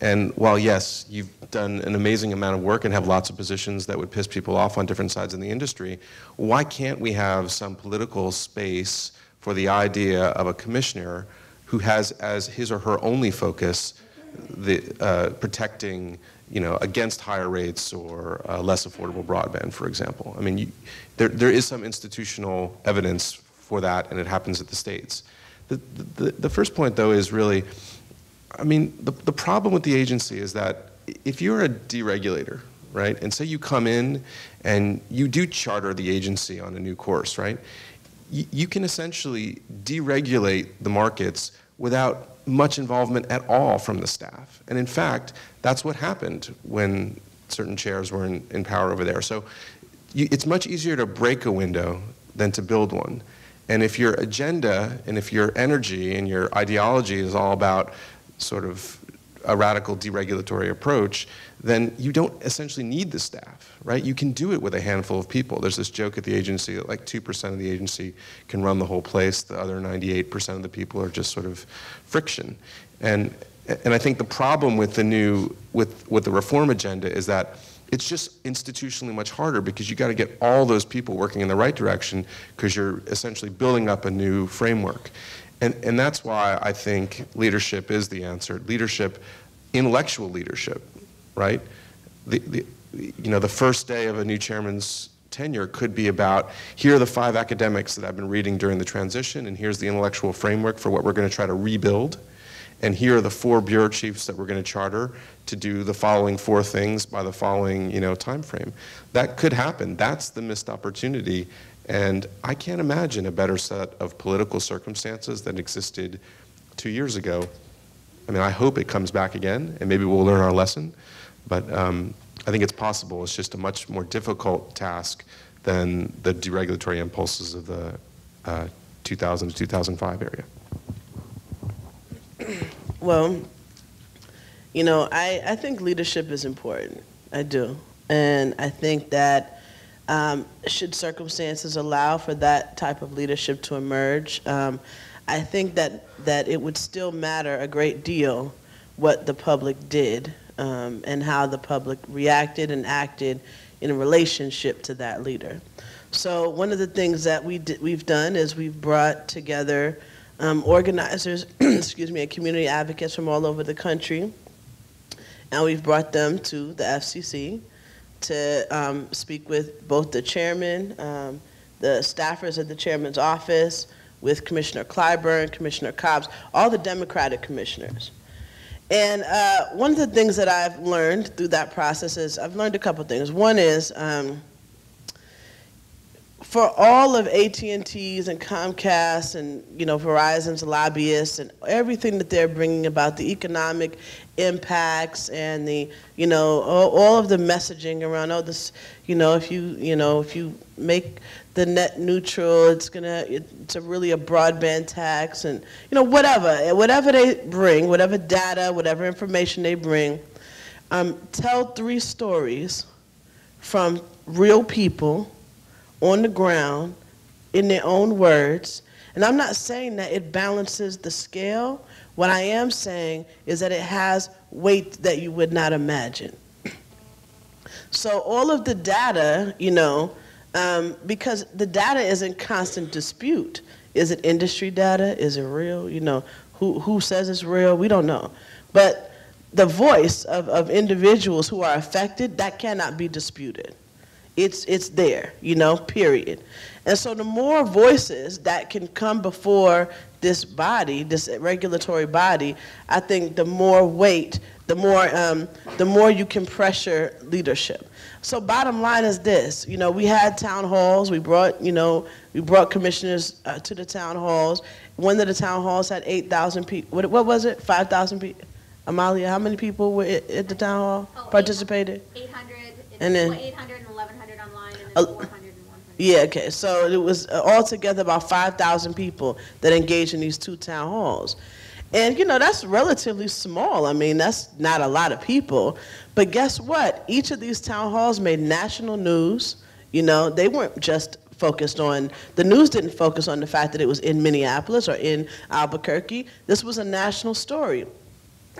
And while, yes, you've done an amazing amount of work and have lots of positions that would piss people off on different sides of the industry, why can't we have some political space for the idea of a commissioner who has as his or her only focus the uh, protecting you know against higher rates or uh, less affordable broadband for example i mean you, there, there is some institutional evidence for that and it happens at the states the, the, the first point though is really i mean the, the problem with the agency is that if you're a deregulator right and say you come in and you do charter the agency on a new course right you can essentially deregulate the markets without much involvement at all from the staff. And in fact, that's what happened when certain chairs were in, in power over there. So you, it's much easier to break a window than to build one. And if your agenda and if your energy and your ideology is all about sort of a radical deregulatory approach, then you don't essentially need the staff, right? You can do it with a handful of people. There's this joke at the agency that like 2% of the agency can run the whole place. The other 98% of the people are just sort of friction. And, and I think the problem with the new, with, with the reform agenda is that it's just institutionally much harder because you got to get all those people working in the right direction because you're essentially building up a new framework. And, and that's why I think leadership is the answer. Leadership, intellectual leadership, right? The, the, you know, the first day of a new chairman's tenure could be about here are the five academics that I've been reading during the transition, and here's the intellectual framework for what we're going to try to rebuild. And here are the four bureau chiefs that we're going to charter to do the following four things by the following, you know, time frame. That could happen. That's the missed opportunity. And I can't imagine a better set of political circumstances that existed two years ago. I mean, I hope it comes back again, and maybe we'll learn our lesson. But um, I think it's possible. It's just a much more difficult task than the deregulatory impulses of the uh, 2000 to 2005 area. Well, you know, I, I think leadership is important. I do. And I think that um, should circumstances allow for that type of leadership to emerge, um, I think that, that it would still matter a great deal what the public did um, and how the public reacted and acted in relationship to that leader. So one of the things that we we've done is we've brought together um, organizers, *clears throat* excuse me, and community advocates from all over the country, and we've brought them to the FCC to um, speak with both the chairman, um, the staffers at the chairman's office, with Commissioner Clyburn, Commissioner Copps, all the Democratic commissioners. And uh, one of the things that I've learned through that process is I've learned a couple things. One is um, for all of AT&T's and Comcast and you know Verizon's lobbyists and everything that they're bringing about the economic impacts and the you know all, of the messaging around oh this you know if you you know if you make the net neutral it's gonna it's a really a broadband tax and you know whatever whatever they bring whatever data whatever information they bring um, tell three stories from real people on the ground in their own words. And I'm not saying that it balances the scale. What I am saying is that it has weight that you would not imagine. *clears throat* So all of the data, you know, um, because the data is in constant dispute. Is it industry data? Is it real? You know, who, who says it's real? We don't know. But the voice of, of individuals who are affected, that cannot be disputed. It's, it's there, you know, period. And so the more voices that can come before this body, this regulatory body, I think the more weight, the more, um, the more you can pressure leadership. So bottom line is this, you know, we had town halls, we brought, you know, we brought commissioners uh, to the town halls. One of the town halls had 8,000 people, what, what was it, 5,000 people? Amalia, how many people were at, at the town hall, oh, participated? 800, and then 800 yeah, okay. So it was uh, altogether about 5,000 people that engaged in these two town halls. And, you know, that's relatively small. I mean, that's not a lot of people. But guess what? Each of these town halls made national news. You know, they weren't just focused on, the news didn't focus on the fact that it was in Minneapolis or in Albuquerque. This was a national story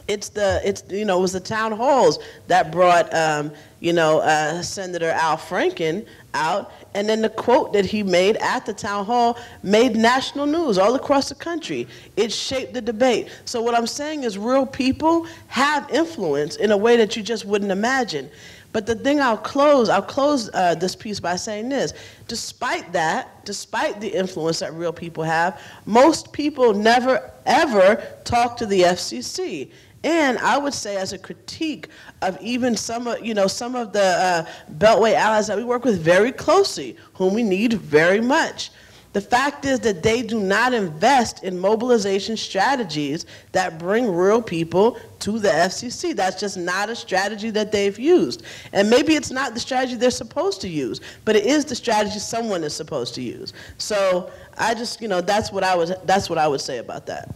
it's the it's you know it was the town halls that brought um, you know uh, Senator Al Franken out, and then the quote that he made at the town hall made national news all across the country. It shaped the debate. So what I'm saying is, real people have influence in a way that you just wouldn't imagine. But the thing I'll close, I'll close uh, this piece by saying this. Despite that, despite the influence that real people have, most people never ever talk to the FCC. And I would say, as a critique of even some of you know some of the uh, Beltway allies that we work with very closely, whom we need very much. The fact is that they do not invest in mobilization strategies that bring real people to the FCC. That's just not a strategy that they've used. And maybe it's not the strategy they're supposed to use, but it is the strategy someone is supposed to use. So I just, you know, that's what I would, that's what I would say about that.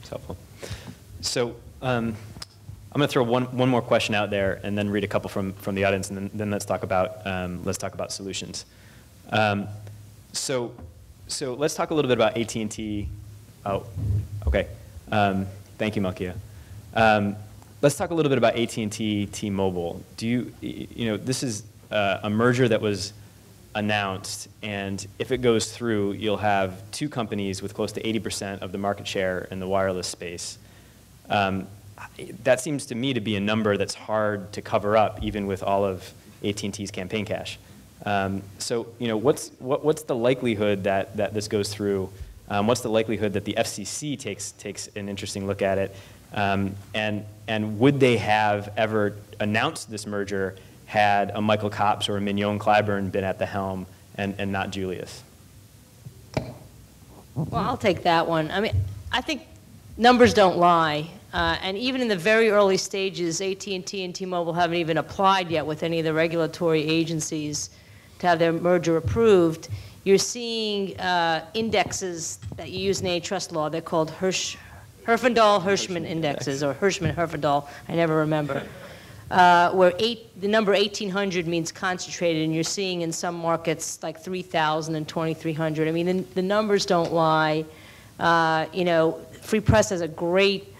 It's helpful. So um, I'm going to throw one, one more question out there and then read a couple from, from the audience, and then, then let's talk about um, let's talk about solutions. Um, so, so let's talk a little bit about AT&T. Oh, okay. Um, thank you, Malkia. Um, let's talk a little bit about AT&T T-Mobile. Do you, you know, this is uh, a merger that was announced, and if it goes through, you'll have two companies with close to 80% of the market share in the wireless space. Um, that seems to me to be a number that's hard to cover up, even with all of AT&T's campaign cash. Um, so, you know, what's, what, what's the likelihood that, that this goes through? Um, what's the likelihood that the FCC takes, takes an interesting look at it? Um, and, and would they have ever announced this merger had a Michael Copps or a Mignon Clyburn been at the helm and, and not Julius? Well, I'll take that one. I mean, I think numbers don't lie. Uh, and even in the very early stages, AT&T and T-Mobile haven't even applied yet with any of the regulatory agencies to have their merger approved. You're seeing uh, indexes that you use in antitrust law. They're called Hirsch, Herfindahl-Hirschman indexes, or Hirschman-Herfindahl. I never remember. *laughs* Uh, where eight, the number 1,800 means concentrated, and you're seeing in some markets like 3,000 and 2,300. I mean, the, the numbers don't lie. Uh, you know, Free Press has a great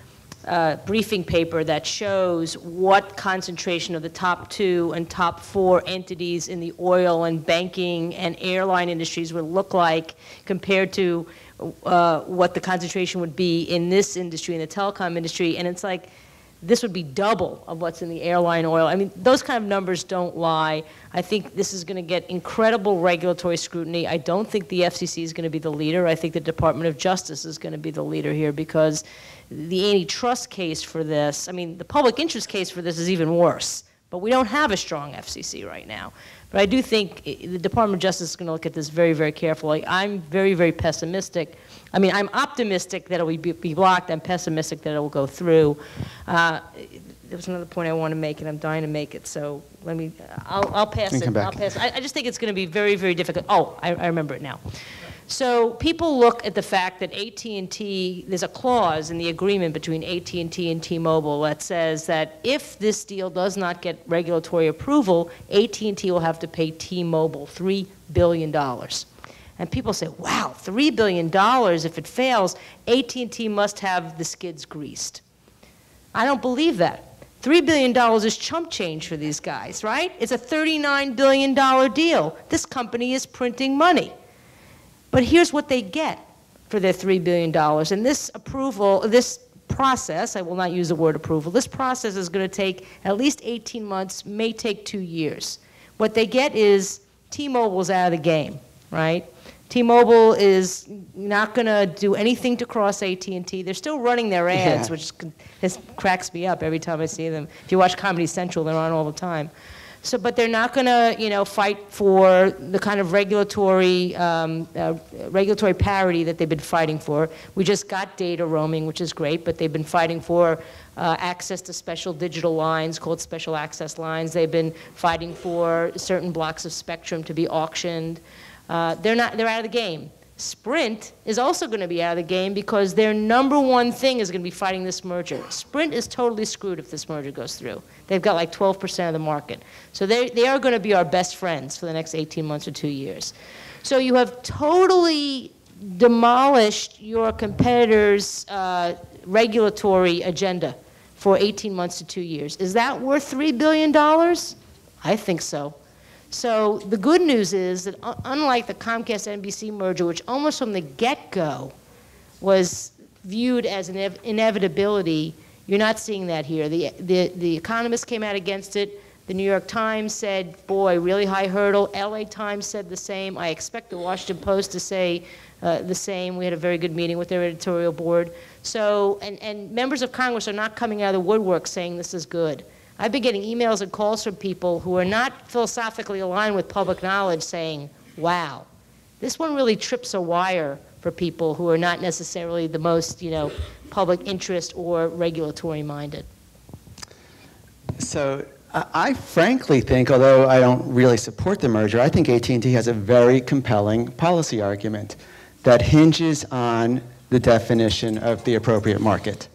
uh, briefing paper that shows what concentration of the top two and top four entities in the oil and banking and airline industries would look like compared to uh, what the concentration would be in this industry, in the telecom industry. And it's like, this would be double of what's in the airline oil. I mean, those kind of numbers don't lie. I think this is going to get incredible regulatory scrutiny. I don't think the FCC is going to be the leader. I think the Department of Justice is going to be the leader here because the antitrust case for this, I mean, the public interest case for this is even worse. But we don't have a strong FCC right now. But I do think eh, the Department of Justice is going to look at this very, very carefully. I'm very, very pessimistic I mean, I'm optimistic that it will be, be blocked. I'm pessimistic that it will go through. Uh, there was another point I want to make, and I'm dying to make it. So let me. I'll, I'll pass it. I'll pass. I, I, just think it's going to be very, very difficult. Oh, I, I remember it now. So people look at the fact that AT&T, there's a clause in the agreement between AT&T and T-Mobile that says that if this deal does not get regulatory approval, AT&T will have to pay T-Mobile $3 billion. And people say, wow, $3 billion, if it fails, AT&T must have the skids greased. I don't believe that. $3 billion is chump change for these guys, right? It's a $39 billion deal. This company is printing money. But here's what they get for their $3 billion. And this approval, this process, I will not use the word approval, this process is going to take at least 18 months, may take two years. What they get is T-Mobile's out of the game, right? T-Mobile is not going to do anything to cross AT&T. They're still running their ads, yeah. which this cracks me up every time I see them. If you watch Comedy Central, they're on all the time. So, but they're not going to, you know, fight for the kind of regulatory um, uh, regulatory parity that they've been fighting for. We just got data roaming, which is great, but they've been fighting for uh, access to special digital lines called special access lines. They've been fighting for certain blocks of spectrum to be auctioned. Uh, they're, not, they're out of the game. Sprint is also going to be out of the game because their number one thing is going to be fighting this merger. Sprint is totally screwed if this merger goes through. They've got like 12% of the market. So they, they are going to be our best friends for the next 18 months or two years. So you have totally demolished your competitor's uh, regulatory agenda for 18 months to two years. Is that worth $3 billion? I think so. So the good news is that unlike the Comcast-NBC merger, which almost from the get-go was viewed as an inevitability, you're not seeing that here. The, the, the Economist came out against it. The New York Times said, boy, really high hurdle. LA Times said the same. I expect the Washington Post to say uh, the same. We had a very good meeting with their editorial board. So, and, and members of Congress are not coming out of the woodwork saying this is good. I've been getting emails and calls from people who are not philosophically aligned with public knowledge saying, wow, this one really trips a wire for people who are not necessarily the most, you know, public interest or regulatory minded. So I frankly think, although I don't really support the merger, I think AT&T has a very compelling policy argument that hinges on the definition of the appropriate market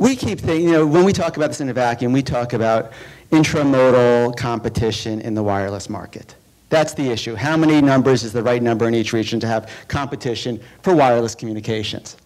we keep thinking, you know, when we talk about this in a vacuum, we talk about intramodal competition in the wireless market. That's the issue. How many numbers is the right number in each region to have competition for wireless communications?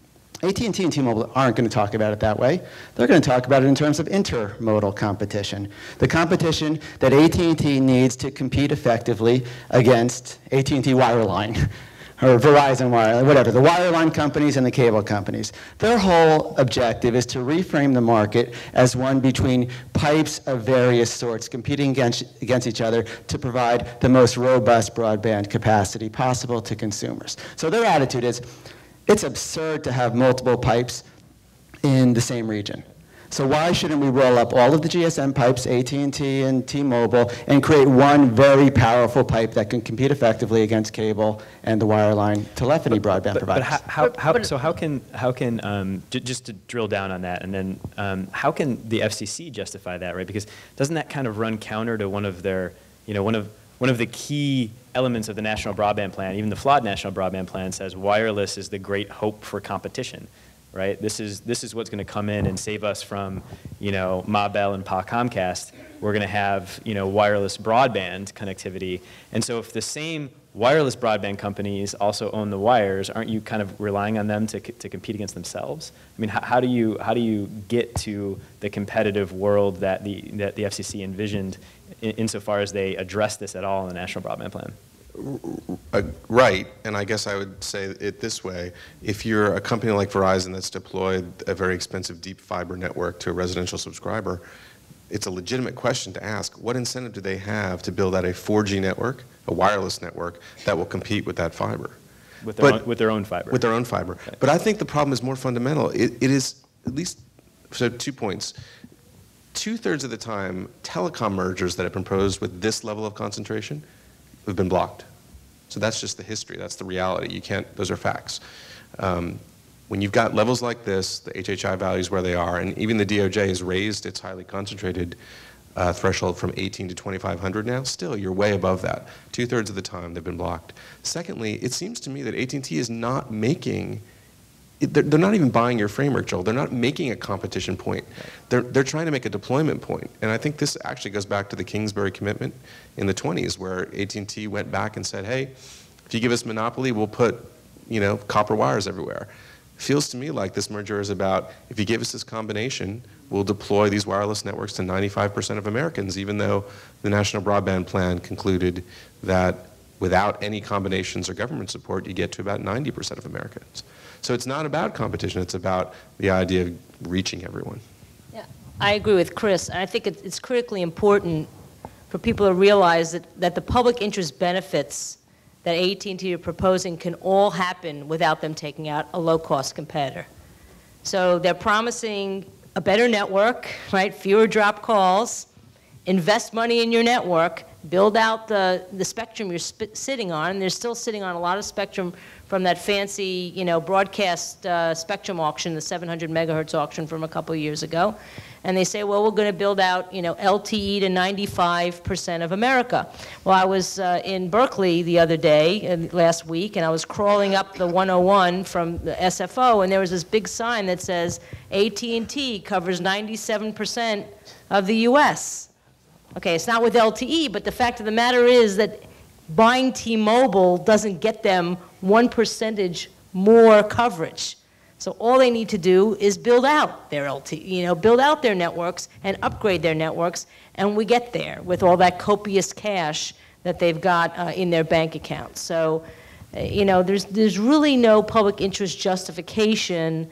AT&T and T-Mobile aren't going to talk about it that way. They're going to talk about it in terms of intermodal competition. The competition that AT&T needs to compete effectively against AT&T Wireline *laughs* or Verizon Wire, whatever, the wireline companies and the cable companies. Their whole objective is to reframe the market as one between pipes of various sorts competing against, against each other to provide the most robust broadband capacity possible to consumers. So their attitude is, it's absurd to have multiple pipes in the same region. So why shouldn't we roll up all of the GSM pipes, AT&T and T-Mobile, and create one very powerful pipe that can compete effectively against cable and the wireline telephony broadband But, but providers? how, how, how, so how can, how can, um, j- just to drill down on that, and then, um, how can the FCC justify that, right? Because doesn't that kind of run counter to one of their, you know, one of, one of the key elements of the National Broadband Plan, even the flawed National Broadband Plan says wireless is the great hope for competition, right? This is, this is what's going to come in and save us from, you know, Ma Bell and Pa Comcast. We're going to have, you know, wireless broadband connectivity. And so if the same wireless broadband companies also own the wires, aren't you kind of relying on them to, to compete against themselves? I mean, how, how do you, how do you get to the competitive world that the, that the FCC envisioned in, insofar as they address this at all in the National Broadband Plan? Uh, Right, and I guess I would say it this way. If you're a company like Verizon that's deployed a very expensive deep fiber network to a residential subscriber, it's a legitimate question to ask, what incentive do they have to build out a 4G network, a wireless network, that will compete with that fiber? With their, But- own, with their own fiber? With their own fiber. But I think the problem is more fundamental. It, it is, at least, so two points. Two-thirds of the time, telecom mergers that have been proposed with this level of concentration have been blocked. So that's just the history. That's the reality. You can't, those are facts. Um, when you've got levels like this, the HHI values where they are, and even the DOJ has raised its highly concentrated uh, threshold from 18 to 2,500 now, still you're way above that. Two thirds of the time they've been blocked. Secondly, it seems to me that AT&T is not making. They're, not even buying your framework, Joel. They're not making a competition point. They're, they're trying to make a deployment point. And I think this actually goes back to the Kingsbury commitment in the 20s, where AT&T went back and said, "Hey, if you give us monopoly, we'll put, you know, copper wires everywhere." It feels to me like this merger is about if you give us this combination, we'll deploy these wireless networks to 95% of Americans, even though the National Broadband Plan concluded that without any combinations or government support, you get to about 90% of Americans. So it's not about competition, it's about the idea of reaching everyone. Yeah, I agree with Chris, and I think it's critically important for people to realize that, that the public interest benefits that AT&T are proposing can all happen without them taking out a low-cost competitor. So they're promising a better network, right, fewer drop calls, invest money in your network, build out the, the spectrum you're sitting on, and they're still sitting on a lot of spectrum from that fancy, you know, broadcast uh, spectrum auction, the 700 megahertz auction from a couple of years ago. And they say, well, we're going to build out, you know, LTE to 95% of America. Well, I was uh, in Berkeley the other day, uh, last week, and I was crawling up the 101 from the SFO, and there was this big sign that says AT&T covers 97% of the U.S. Okay, it's not with LTE, but the fact of the matter is that buying T-Mobile doesn't get them one percentage more coverage. So all they need to do is build out their LTE, you know, build out their networks and upgrade their networks, and we get there with all that copious cash that they've got uh, in their bank accounts. So, uh, you know, there's there's really no public interest justification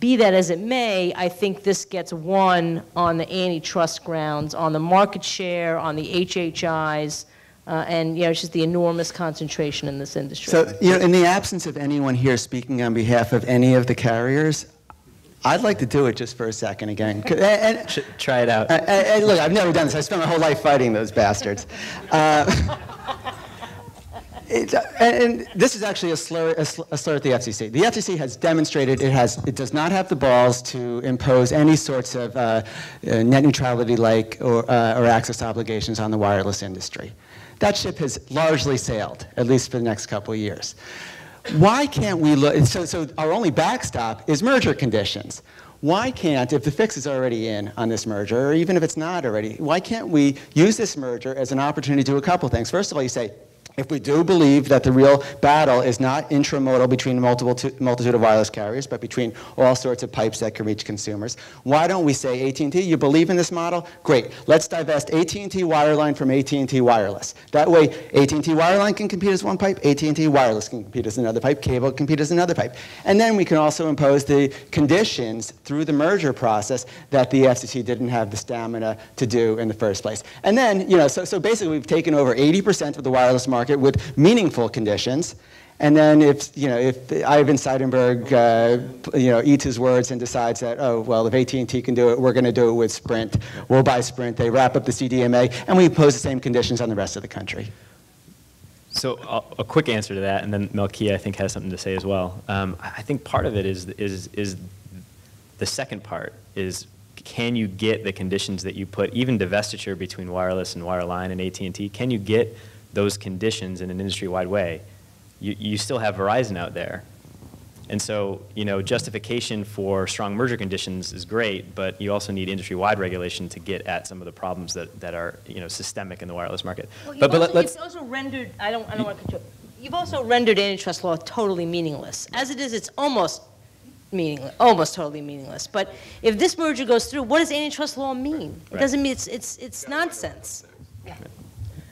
be that as it may, I think this gets won on the antitrust grounds, on the market share, on the HHIs, uh, and, you know, it's just the enormous concentration in this industry. So, you know, in the absence of anyone here speaking on behalf of any of the carriers, I'd like to do it just for a second again. *laughs* And, and- try it out. and- and look, I've never done this. I spent my whole life fighting those bastards. Uh, *laughs* It's, uh, and, and this is actually a slur, a, slur at the FCC. The FCC has demonstrated it has, it does not have the balls to impose any sorts of uh, uh, net neutrality-like or, uh, or access obligations on the wireless industry. That ship has largely sailed, at least for the next couple of years. Why can't we look? So, so our only backstop is merger conditions. Why can't, if the fix is already in on this merger, or even if it's not already, why can't we use this merger as an opportunity to do a couple things? First of all, you say, If we do believe that the real battle is not intramodal between multiple multitude of wireless carriers, but between all sorts of pipes that can reach consumers, why don't we say AT&T, you believe in this model? Great. Let's divest AT&T wireline from AT&T wireless. That way, AT&T wireline can compete as one pipe, AT&T wireless can compete as another pipe, cable can compete as another pipe. And then we can also impose the conditions through the merger process that the FCC didn't have the stamina to do in the first place. And then, you know, so, so basically we've taken over 80% of the wireless market market with meaningful conditions. And then if, you know, if Ivan Seidenberg, uh, you know, eats his words and decides that, oh, well, if AT&T can do it, we're going to do it with Sprint. We'll buy Sprint. They wrap up the CDMA, and we impose the same conditions on the rest of the country. So uh, a quick answer to that, and then Malkia, I think, has something to say as well. Um, I think part of it is, is, is the second part is can you get the conditions that you put, even divestiture between wireless and wireline and AT&T, can you get those conditions in an industry-wide way, you, you still have Verizon out there. And so, you know, justification for strong merger conditions is great, but you also need industry-wide regulation to get at some of the problems that, that are, you know, systemic in the wireless market. Well, but, but also, let, it's also rendered, I don't, I don't want to control, you've also rendered antitrust law totally meaningless. As it is, it's almost meaningless, almost totally meaningless. But if this merger goes through, what does antitrust law mean? It Right. doesn't mean, it's, it's, it's nonsense.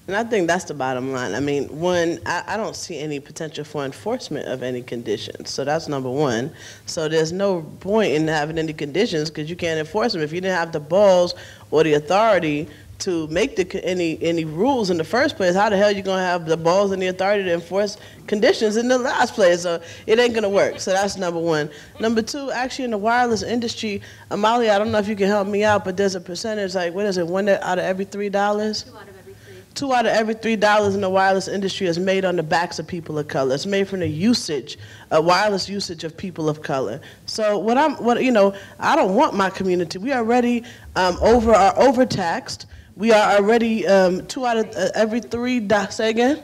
And I think that's the bottom line. I mean, one, I, I don't see any potential for enforcement of any conditions. So that's number one. So there's no point in having any conditions because you can't enforce them. If you didn't have the balls or the authority to make the, any, any rules in the first place, how the hell are you going to have the balls and the authority to enforce conditions in the last place? So it ain't going to work. So that's number one. Number two, actually in the wireless industry, Amalia, I don't know if you can help me out, but there's a percentage, like, what is it, one out of every three dollars? Two out of every three. dollars in the wireless industry is made on the backs of people of color. It's made from the usage, uh, wireless usage of people of color. So what I'm, what you know, I don't want my community. We are already um, over are overtaxed. We are already um, two out of uh, every three. Say again.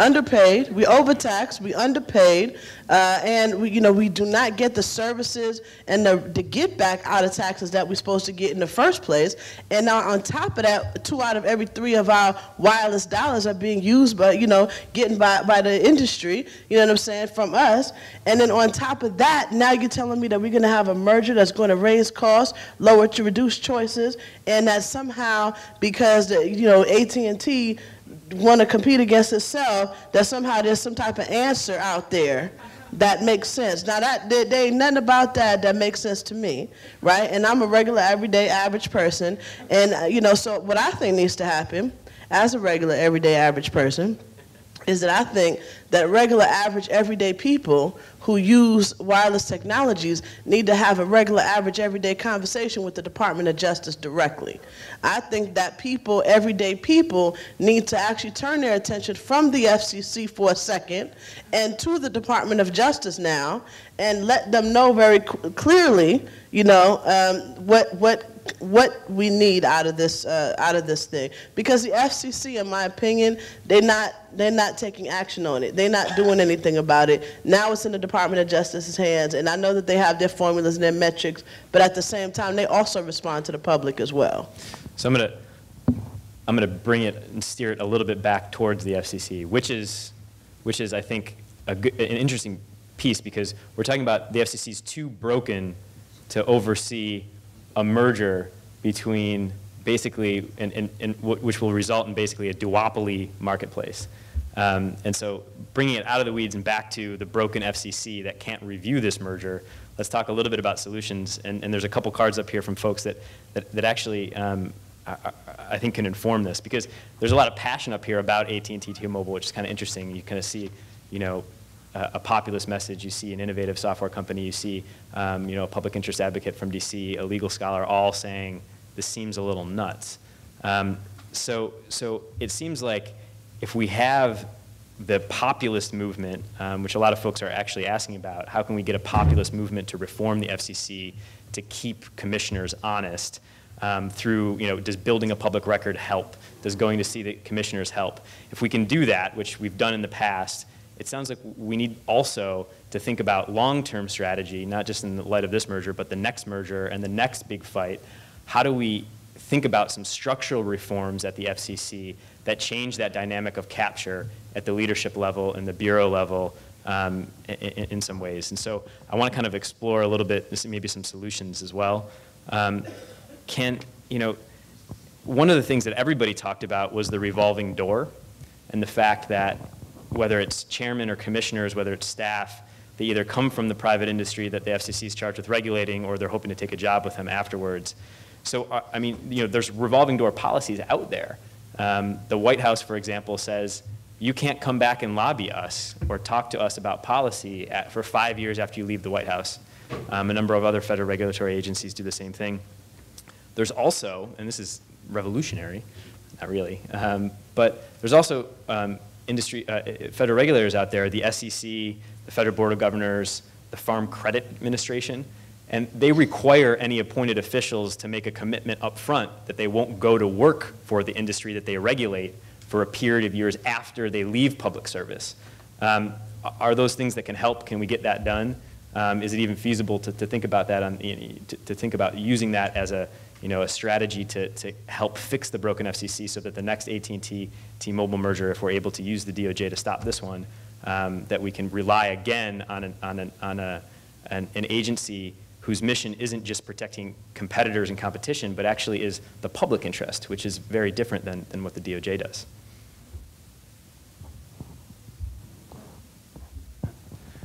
Underpaid, we overtaxed, we underpaid, uh, and we, you know, we do not get the services and the, the get back out of taxes that we're supposed to get in the first place. And now on top of that, two out of every three of our wireless dollars are being used by, you know, getting by, by the industry, you know what I'm saying, from us. And then on top of that, now you're telling me that we're gonna have a merger that's gonna raise costs, lower to reduce choices, and that somehow, because, the, you know, AT&T want to compete against itself, that somehow there's some type of answer out there that makes sense. Now that there, there ain't nothing about that that makes sense to me, right? And I'm a regular, everyday, average person, and uh, you know, so what I think needs to happen as a regular, everyday, average person is that I think that regular, average, everyday people who use wireless technologies need to have a regular, average, everyday conversation with the Department of Justice directly. I think that people, everyday people, need to actually turn their attention from the FCC for a second and to the Department of Justice now and let them know very clearly, you know, um, what, what what we need out of this uh, out of this thing. Because the FCC in my opinion they're not they're not taking action on it. They're not doing anything about it. Now it's in the Department of Justice's hands and I know that they have their formulas and their metrics but at the same time they also respond to the public as well. So I'm to I'm to bring it and steer it a little bit back towards the FCC, which is which is I think a good, an interesting piece because we're talking about the FCC is too broken to oversee a merger between basically and, and, and wh- which will result in basically a duopoly marketplace. Um, and so bringing it out of the weeds and back to the broken FCC that can't review this merger, let's talk a little bit about solutions. And, and there's a couple cards up here from folks that, that, that actually um, I, I- I think can inform this because there's a lot of passion up here about AT&T T-Mobile, which is kind of interesting. You kind of see, you know, a, populist message. You see an innovative software company. You see, um, you know, a public interest advocate from DC, a legal scholar, all saying this seems a little nuts. Um, so, so it seems like if we have the populist movement, um, which a lot of folks are actually asking about, how can we get a populist movement to reform the FCC to keep commissioners honest? Um, through, you know, does building a public record help? Does going to see the commissioners help? If we can do that, which we've done in the past, it sounds like we need also to think about long-term strategy, not just in the light of this merger, but the next merger and the next big fight. How do we think about some structural reforms at the FCC that change that dynamic of capture at the leadership level and the bureau level um, in, in, some ways. And so I want to kind of explore a little bit, maybe some solutions as well. Um, can, you know, one of the things that everybody talked about was the revolving door and the fact that whether it's chairman or commissioners, whether it's staff, they either come from the private industry that the FCC is charged with regulating or they're hoping to take a job with them afterwards. So, uh, I mean, you know, there's revolving door policies out there. Um, the White House, for example, says you can't come back and lobby us or talk to us about policy at, for five years after you leave the White House. Um, a number of other federal regulatory agencies do the same thing. There's also, and this is revolutionary, not really, um, but there's also um, industry, uh, federal regulators out there, the SEC, the Federal Board of Governors, the Farm Credit Administration, and they require any appointed officials to make a commitment up front that they won't go to work for the industry that they regulate for a period of years after they leave public service. Um, are those things that can help? Can we get that done? Um, is it even feasible to, to think about that, on, to, to, think about using that as a, you know, a strategy to, to help fix the broken FCC so that the next AT&T T-Mobile merger, if we're able to use the DOJ to stop this one, um, that we can rely again on, an, on, an, on a, an, an agency whose mission isn't just protecting competitors and competition, but actually is the public interest, which is very different than, than what the DOJ does.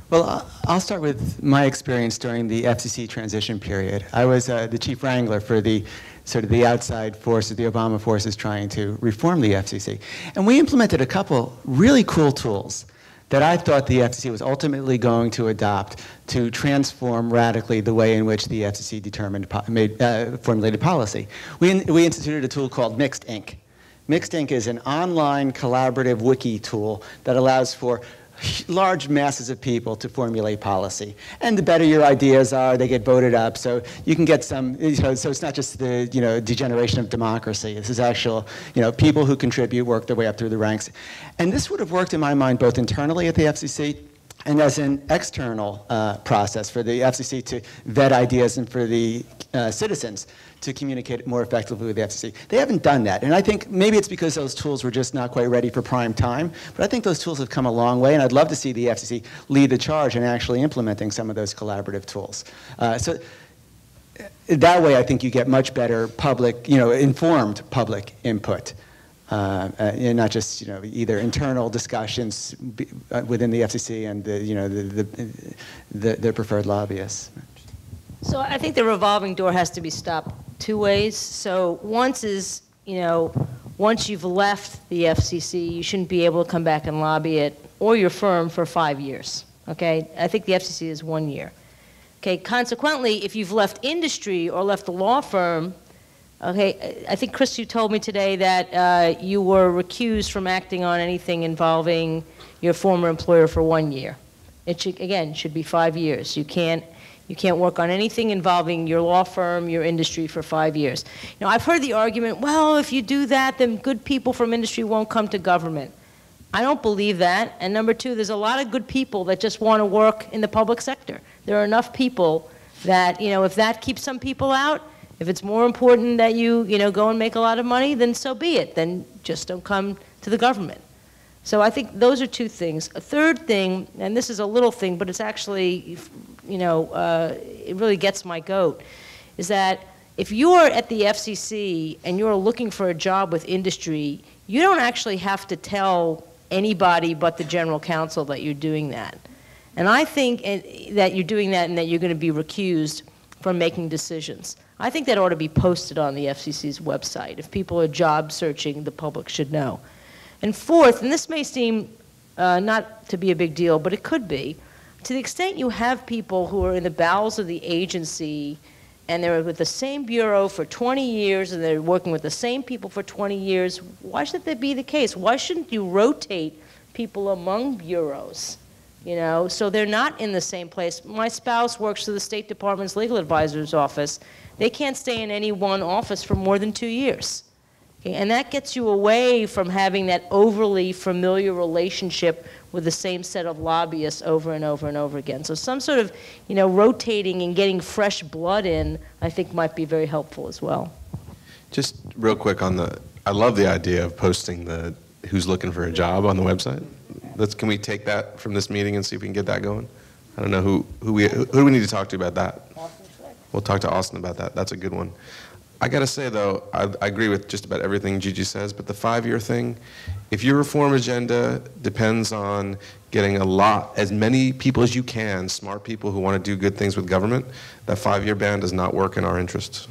Well, I'll start with my experience during the FCC transition period. I was uh, the chief wrangler for the sort of the outside forces, the Obama forces trying to reform the FCC. And we implemented a couple really cool tools that I thought the FCC was ultimately going to adopt to transform radically the way in which the FCC determined, made, uh, formulated policy. We, we instituted a tool called Mixed Ink. Mixed Ink is an online collaborative wiki tool that allows for large masses of people to formulate policy. And the better your ideas are, they get voted up. So you can get some, you know, so it's not just the, you know, degeneration of democracy. This is actual, you know, people who contribute work their way up through the ranks. And this would have worked in my mind both internally at the FCC and as an external uh, process for the FCC to vet ideas and for the uh, citizens to communicate more effectively with the FCC. They haven't done that, and I think maybe it's because those tools were just not quite ready for prime time, but I think those tools have come a long way, and I'd love to see the FCC lead the charge in actually implementing some of those collaborative tools. Uh, so that way I think you get much better public, you know, informed public input. Uh, uh, and not just you know either internal discussions uh, within the FCC and the you know the the, the, the preferred lobbyists. So I think the revolving door has to be stopped two ways. So once is, you know, once you've left the FCC, you shouldn't be able to come back and lobby it or your firm for five years. Okay? I think the FCC is one year. Okay, consequently, if you've left industry or left the law firm, okay, I think Chris, you told me today that uh, you were recused from acting on anything involving your former employer for one year. It should, again, should be five years. You can't you can't work on anything involving your law firm, your industry for five years. Now, I've heard the argument, well, if you do that, then good people from industry won't come to government. I don't believe that. And number two, there's a lot of good people that just want to work in the public sector. There are enough people that, you know, if that keeps some people out, if it's more important that you, you know, go and make a lot of money, then so be it. Then just don't come to the government. So I think those are two things. A third thing, and this is a little thing, but it's actually you know, uh, it really gets my goat, is that if you're at the FCC and you're looking for a job with industry, you don't actually have to tell anybody but the general counsel that you're doing that. And I think that you're doing that and that you're going to be recused from making decisions. I think that ought to be posted on the FCC's website. If people are job searching, the public should know. And fourth, and this may seem uh, not to be a big deal, but it could be, to the extent you have people who are in the bowels of the agency and they're with the same bureau for 20 years and they're working with the same people for 20 years, why should that be the case? Why shouldn't you rotate people among bureaus? You know, so they're not in the same place. My spouse works for the State Department's legal advisor's office. They can't stay in any one office for more than two years. Okay? And that gets you away from having that overly familiar relationship with the same set of lobbyists over and over and over again. So some sort of, you know, rotating and getting fresh blood in, I think might be very helpful as well. Just real quick on the, I love the idea of posting the who's looking for a job on the website. Let's, can we take that from this meeting and see if we can get that going? I don't know who, who we, who do we need to talk to about that? We'll talk to Austin about that. That's a good one. I got to say, though, I, I agree with just about everything Gigi says, but the five-year thing, if your reform agenda depends on getting a lot, as many people as you can, smart people who want to do good things with government, that five-year ban does not work in our interests.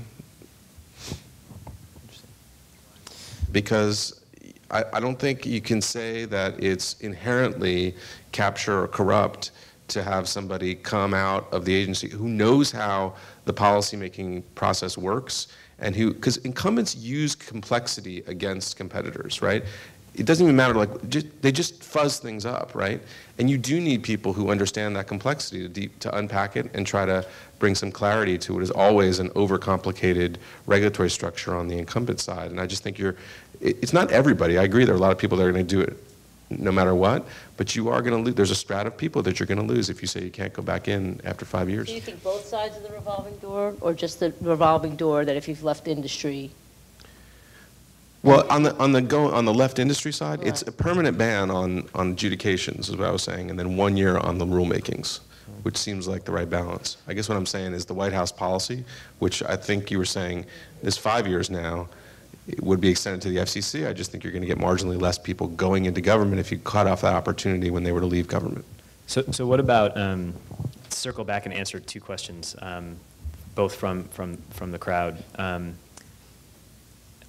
Because I, I don't think you can say that it's inherently capture or corrupt to have somebody come out of the agency who knows how the policymaking process works and who because incumbents use complexity against competitors right? It doesn't even matter like just, they just fuzz things up right? And you do need people who understand that complexity to, deep, to unpack it and try to bring some clarity to what is always an overcomplicated regulatory structure on the incumbent side. And i just think you're it, it's not everybody. I agree there are a lot of people that are going to do it no matter what. But you are going to lose. There's a strata of people that you're going to lose if you say you can't go back in after five years. Do you think both sides of the revolving door, or just the revolving door that if you've left industry? Well, on the on the go on the left industry side, right. it's a permanent ban on on adjudications, is what I was saying, and then one year on the rulemakings, which seems like the right balance. I guess what I'm saying is the White House policy, which I think you were saying is five years now it would be extended to the FCC. I just think you're going to get marginally less people going into government if you cut off that opportunity when they were to leave government. So, so what about um, circle back and answer two questions, um, both from from from the crowd, um,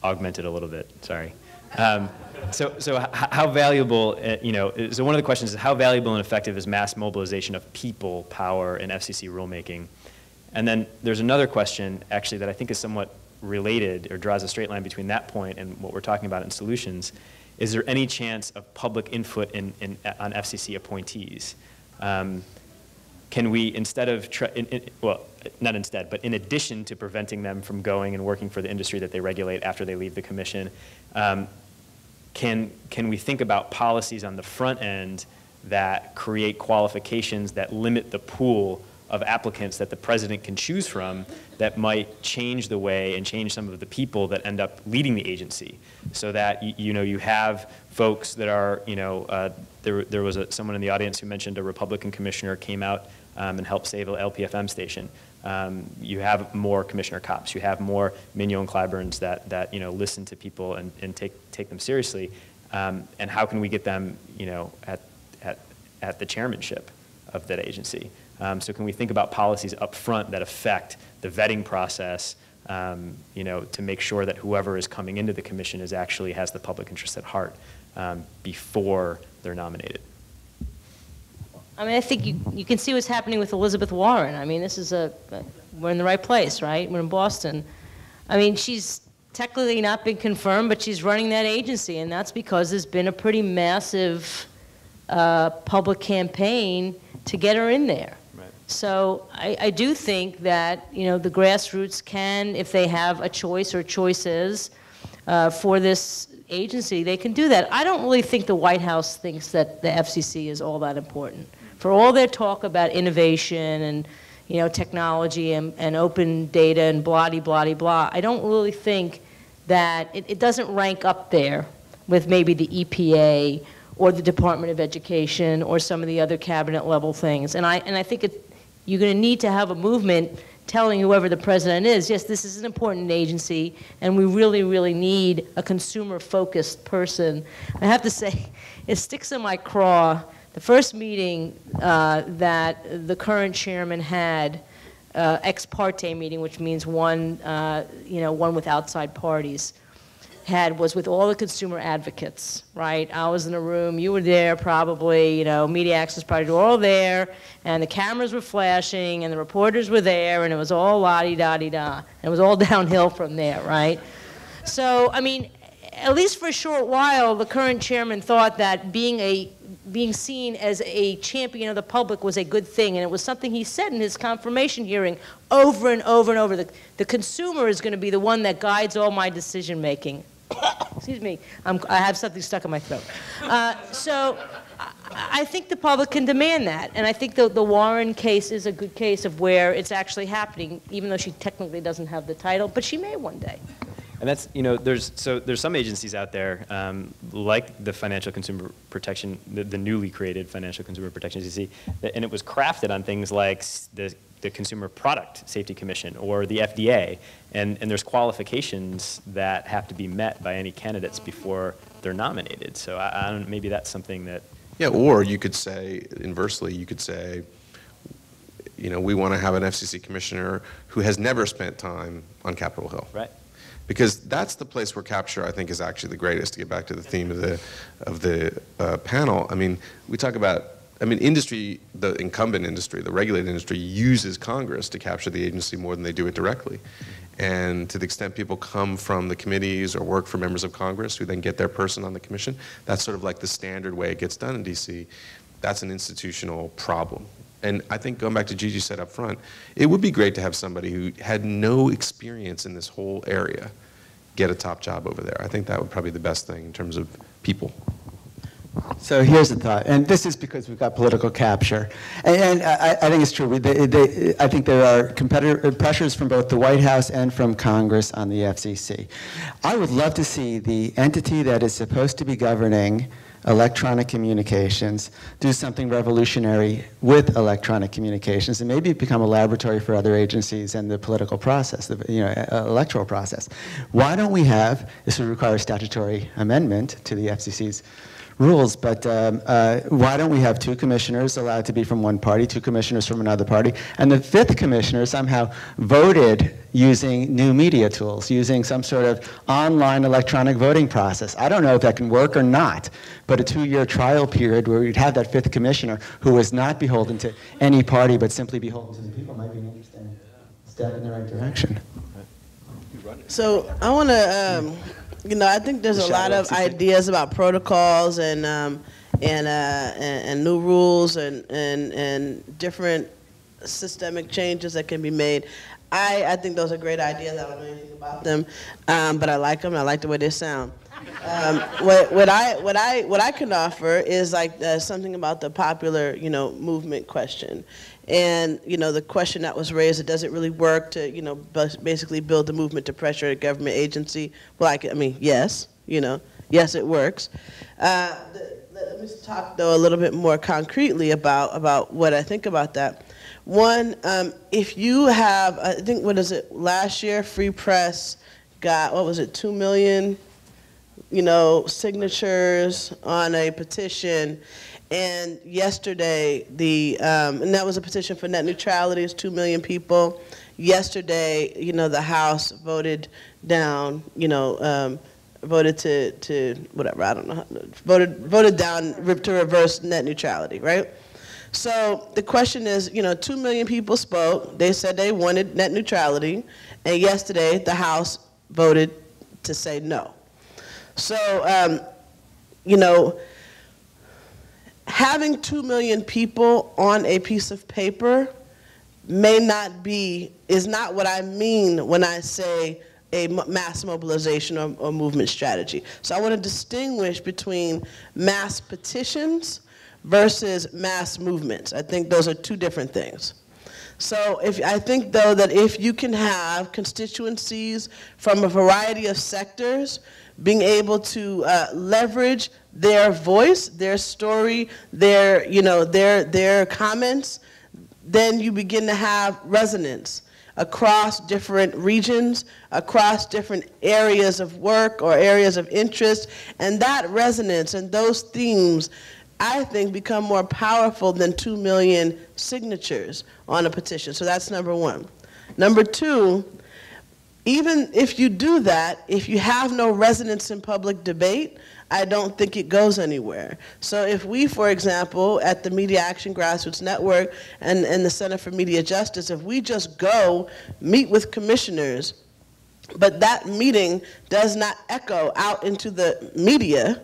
augmented a little bit. Sorry. Um, so, so how valuable, uh, you know, so one of the questions is how valuable and effective is mass mobilization of people power in FCC rulemaking? And then there's another question, actually, that I think is somewhat related or draws a straight line between that point and what we're talking about in solutions, is there any chance of public input in, in, on FCC appointees? Um, can we, instead of, in, in, well, not instead, but in addition to preventing them from going and working for the industry that they regulate after they leave the commission, um, can, can we think about policies on the front end that create qualifications that limit the pool of applicants that the president can choose from that might change the way and change some of the people that end up leading the agency. So that you, know you have folks that are you know uh, there, there was a, someone in the audience who mentioned a republican commissioner came out um, and helped save a lpfm station. Um, you have more commissioner Copps. You have more Mignon and Clyburns that, that you know listen to people and, and take, take them seriously. Um, and how can we get them you know at, at, at the chairmanship of that agency um, so can we think about policies up front that affect the vetting process, um, you know, to make sure that whoever is coming into the commission is actually has the public interest at heart um, before they're nominated? I mean, I think you, you can see what's happening with Elizabeth Warren. I mean, this is a, we're in the right place, right? We're in Boston. I mean, she's technically not been confirmed, but she's running that agency, and that's because there's been a pretty massive uh, public campaign to get her in there. So I, I, do think that you know the grassroots can, if they have a choice or choices uh, for this agency, they can do that. I don't really think the White House thinks that the FCC is all that important. For all their talk about innovation and you know technology and, and open data and blah blah blah, I don't really think that it, it doesn't rank up there with maybe the EPA or the Department of Education or some of the other cabinet level things. And I, and I think it, you're going to need to have a movement telling whoever the president is, yes, this is an important agency, and we really, really need a consumer-focused person. I have to *laughs* say, it sticks in my craw. The first meeting uh, that the current chairman had, uh, ex parte meeting, which means one, uh, you know, one with outside parties had was with all the consumer advocates, right? I was in a room, you were there probably, you know, Media Access Party were all there, and the cameras were flashing, and the reporters were there, and it was all la-di-da-di-da. It was all *laughs* downhill from there, right? So, I mean, at least for a short while, the current chairman thought that being a being seen as a champion of the public was a good thing, and it was something he said in his confirmation hearing over and over and over. The, the consumer is going to be the one that guides all my decision making. Excuse me, I'm, i have something stuck in my throat. Uh, so I, I think the public can demand that, and I think the, the Warren case is a good case of where it's actually happening, even though she technically doesn't have the title, but she may one day. And that's, you know, there's, so there's some agencies out there, um, like the Financial Consumer Protection, the, the newly created Financial Consumer Protection Agency, and it was crafted on things like the, the Consumer Product Safety Commission or the FDA, and, and there's qualifications that have to be met by any candidates before they're nominated. So I, I don't, maybe that's something that, Yeah, or you could say, inversely, you could say, you know, we want to have an FCC commissioner who has never spent time on Capitol Hill. right? Because that's the place where capture, I think, is actually the greatest, to get back to the theme of the, of the uh, panel. I mean, we talk about, I mean, industry, the incumbent industry, the regulated industry uses Congress to capture the agency more than they do it directly. And to the extent people come from the committees or work for members of Congress who then get their person on the commission, that's sort of like the standard way it gets done in DC. That's an institutional problem. And I think going back to Gigi said up front, it would be great to have somebody who had no experience in this whole area get a top job over there. I think that would probably be the best thing in terms of people. So here's the thought, and this is because we've got political capture, and, and I, I think it's true. They, they, I think there are competitor pressures from both the White House and from Congress on the FCC. I would love to see the entity that is supposed to be governing electronic communications do something revolutionary with electronic communications and maybe become a laboratory for other agencies and the political process, the you know, uh, electoral process. Why don't we have, this would require a statutory amendment to the FCC's rules, but um, uh, why don't we have two commissioners allowed to be from one party, two commissioners from another party, and the fifth commissioner somehow voted using new media tools, using some sort of online electronic voting process. I don't know if that can work or not, but a two-year trial period where we'd have that fifth commissioner who was not beholden to any party, but simply beholden to the people might be an interesting step in the right direction. So I want to, um, you know, I think there's a lot of ideas about protocols and um, and, uh, and and new rules and and and different systemic changes that can be made. I, I think those are great ideas. I don't know anything about them, um, but I like them. I like the way they sound. Um, what, what I what I what I can offer is like uh, something about the popular you know movement question, and you know the question that was raised: it doesn't really work to you know basically build the movement to pressure a government agency. Well, I, can, I mean, yes, you know, yes, it works. Uh, let me talk though a little bit more concretely about about what I think about that. One, um, if you have, I think what is it? Last year, Free Press got what was it? Two million you know, signatures on a petition. And yesterday, the um, and that was a petition for net neutrality. It's two million people. Yesterday, you know, the House voted down. You know, um, voted to to whatever I don't know. Voted voted down to reverse net neutrality. Right. So the question is, you know, two million people spoke. They said they wanted net neutrality, and yesterday the House voted to say no. So, um, you know, having two million people on a piece of paper may not be, is not what I mean when I say a mass mobilization or, or movement strategy. So I want to distinguish between mass petitions versus mass movements. I think those are two different things. So if, I think, though, that if you can have constituencies from a variety of sectors being able to uh, leverage their voice, their story, their, you know, their, their comments, then you begin to have resonance across different regions, across different areas of work or areas of interest. And that resonance and those themes, I think, become more powerful than 2 million signatures on a petition. So that's number one. Number two, even if you do that, if you have no resonance in public debate, I don't think it goes anywhere. So if we, for example, at the Media Action Grassroots Network and, and the Center for Media Justice, if we just go meet with commissioners, but that meeting does not echo out into the media,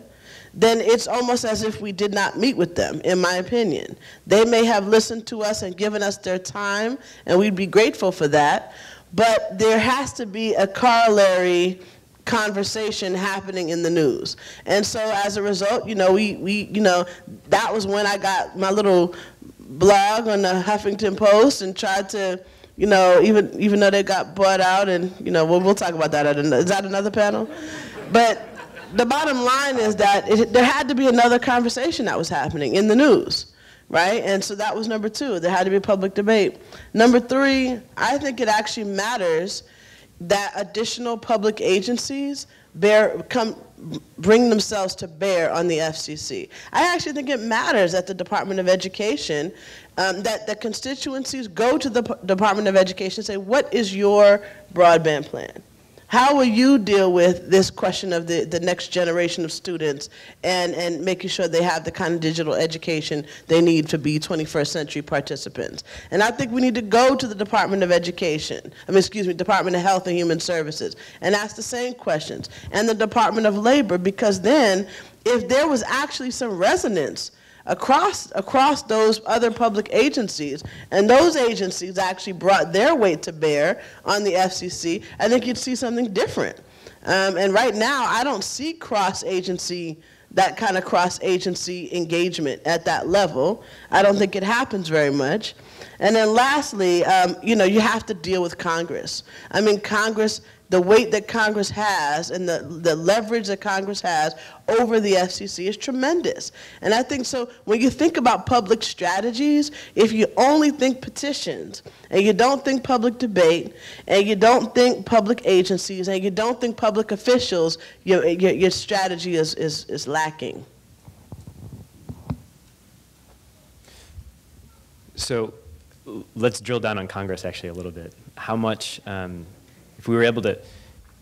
then it's almost as if we did not meet with them, in my opinion. They may have listened to us and given us their time, and we'd be grateful for that, but there has to be a corollary conversation happening in the news. And so as a result, you know, we, we you know, that was when I got my little blog on the Huffington Post and tried to you know, even even though they got bought out, and you know, we'll, we'll talk about that. At an, is that another panel? But the bottom line is that it, there had to be another conversation that was happening in the news, right? And so that was number two. There had to be public debate. Number three, I think it actually matters that additional public agencies bear come bring themselves to bear on the FCC. I actually think it matters that the Department of Education, um, that the constituencies go to the P Department of Education and say, what is your broadband plan? How will you deal with this question of the, the next generation of students and, and making sure they have the kind of digital education they need to be 21st century participants? And I think we need to go to the Department of Education, I mean, excuse me, Department of Health and Human Services, and ask the same questions, and the Department of Labor, because then if there was actually some resonance across across those other public agencies, and those agencies actually brought their weight to bear on the FCC, I think you'd see something different. Um, and right now, I don't see cross-agency that kind of cross-agency engagement at that level. I don't think it happens very much. And then lastly, um, you know, you have to deal with Congress. I mean, Congress the weight that Congress has and the, the leverage that Congress has over the FCC is tremendous. And I think so when you think about public strategies, if you only think petitions and you don't think public debate and you don't think public agencies and you don't think public officials, your, your, your strategy is, is, is lacking. So let's drill down on Congress actually a little bit. How much um, if we were able to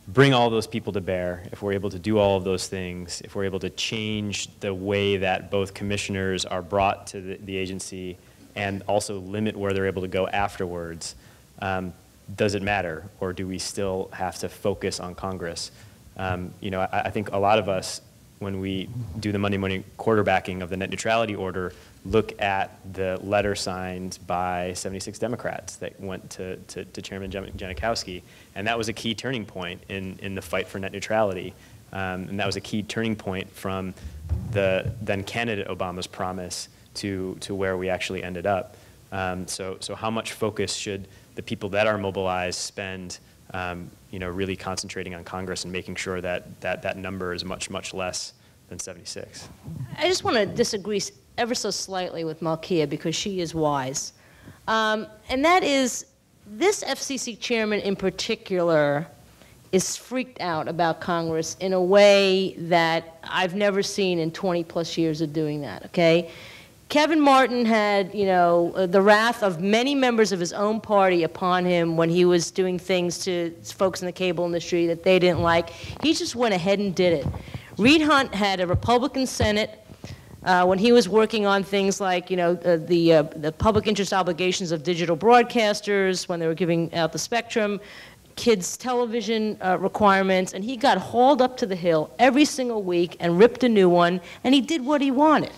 bring all those people to bear, if we're able to do all of those things, if we're able to change the way that both commissioners are brought to the, the agency and also limit where they're able to go afterwards, um, does it matter? Or do we still have to focus on Congress? Um, you know, I, I, think a lot of us, when we do the Monday morning quarterbacking of the net neutrality order, look at the letter signed by 76 Democrats that went to, to, to Chairman Genachowski. And that was a key turning point in, in the fight for net neutrality. Um, and that was a key turning point from the then candidate Obama's promise to, to where we actually ended up. Um, so, so how much focus should the people that are mobilized spend um, you know, really concentrating on Congress and making sure that, that that number is much, much less than 76? I just want to disagree ever so slightly with Malkia because she is wise. Um, and that is, this FCC chairman in particular is freaked out about Congress in a way that I've never seen in 20 plus years of doing that, okay? Kevin Martin had, you know, uh, the wrath of many members of his own party upon him when he was doing things to folks in the cable industry that they didn't like. He just went ahead and did it. Reed Hundt had a Republican Senate uh, when he was working on things like, you know, the, the, uh, the, public interest obligations of digital broadcasters when they were giving out the spectrum, kids' television uh, requirements, and he got hauled up to the hill every single week and ripped a new one, and he did what he wanted.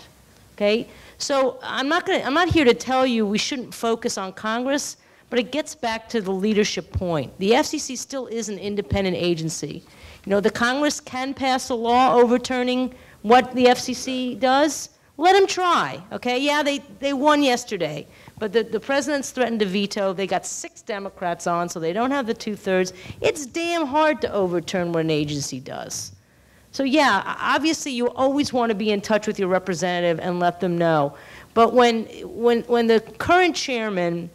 Okay, so I'm not going. To. I'm not here to tell you we shouldn't focus on Congress, but it gets back to the leadership point. The FCC still is an independent agency. You know, the Congress can pass a law overturning what the FCC does, let them try, okay? Yeah, they, they won yesterday, but the, the president's threatened to veto. They got six Democrats on, so they don't have the two thirds. It's damn hard to overturn what an agency does. So, yeah, obviously, you always want to be in touch with your representative and let them know. But when, when, when the current chairman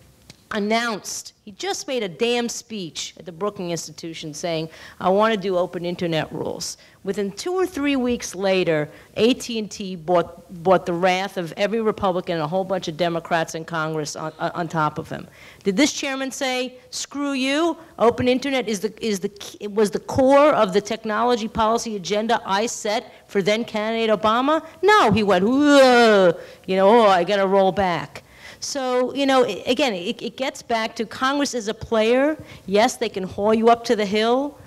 announced, he just made a damn speech at the Brookings Institution saying, I want to do open internet rules. Within two or three weeks later, AT&T bought, bought the wrath of every Republican and a whole bunch of Democrats in Congress on, on top of him. Did this chairman say, screw you, open internet is the, is the, was the core of the technology policy agenda I set for then candidate Obama? No, he went, you know, oh, I got to roll back. So, you know, again, it, it gets back to Congress as a player. Yes, they can haul you up to the hill.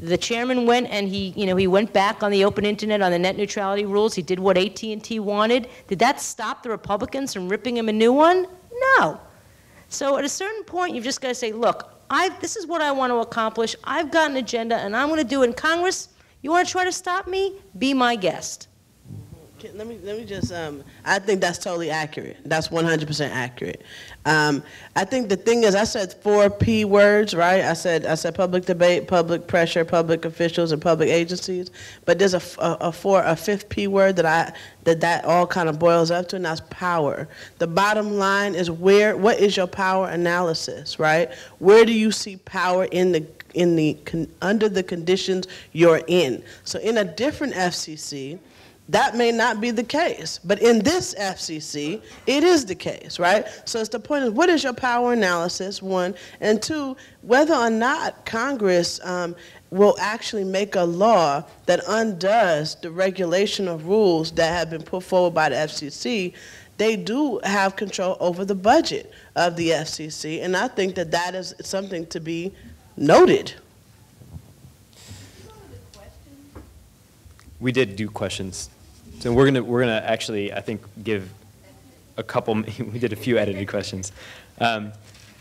The chairman went and he, you know, he went back on the open internet on the net neutrality rules. He did what AT&T wanted. Did that stop the Republicans from ripping him a new one? No. So at a certain point, you've just got to say, look, I've, this is what I want to accomplish. I've got an agenda, and I'm going to do it in Congress. You want to try to stop me? Be my guest. Can- Let me, let me just, um, I think that's totally accurate. That's 100% accurate. Um, I think the thing is, I said four P words, right? I said, I said public debate, public pressure, public officials, and public agencies. But there's a a four, a fifth P word that I, that that all kind of boils up to, and that's power. The bottom line is where, what is your power analysis, right? Where do you see power in the in the con- under the conditions you're in. So in a different FCC, that may not be the case, but in this FCC, it is the case, right? So it's the point of what is your power analysis, one, and two, whether or not Congress um, will actually make a law that undoes the regulation of rules that have been put forward by the FCC. They do have control over the budget of the FCC, and I think that that is something to be noted. We did do questions. So we're gonna, we're gonna actually, I think, give a couple, *laughs* we did a few edited questions. Um,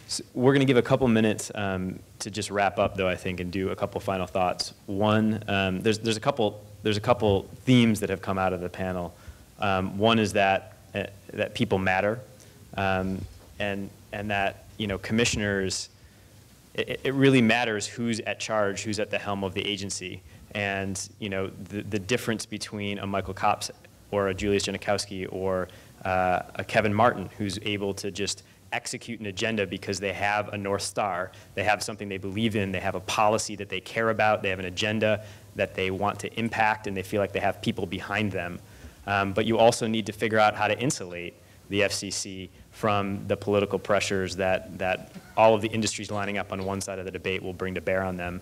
so We're gonna give a couple minutes um, to just wrap up, though, I think, and do a couple final thoughts. One, um, there's, there's a couple, there's a couple themes that have come out of the panel. Um, One is that, uh, that people matter, um, and, and that, you know, commissioners, it, it really matters who's at charge, who's at the helm of the agency. And, you know, the, the difference between a Michael Copps or a Julius Genachowski or uh, a Kevin Martin who's able to just execute an agenda because they have a North Star, they have something they believe in, they have a policy that they care about, they have an agenda that they want to impact, and they feel like they have people behind them. Um, but you also need to figure out how to insulate the FCC from the political pressures that, that all of the industries lining up on one side of the debate will bring to bear on them.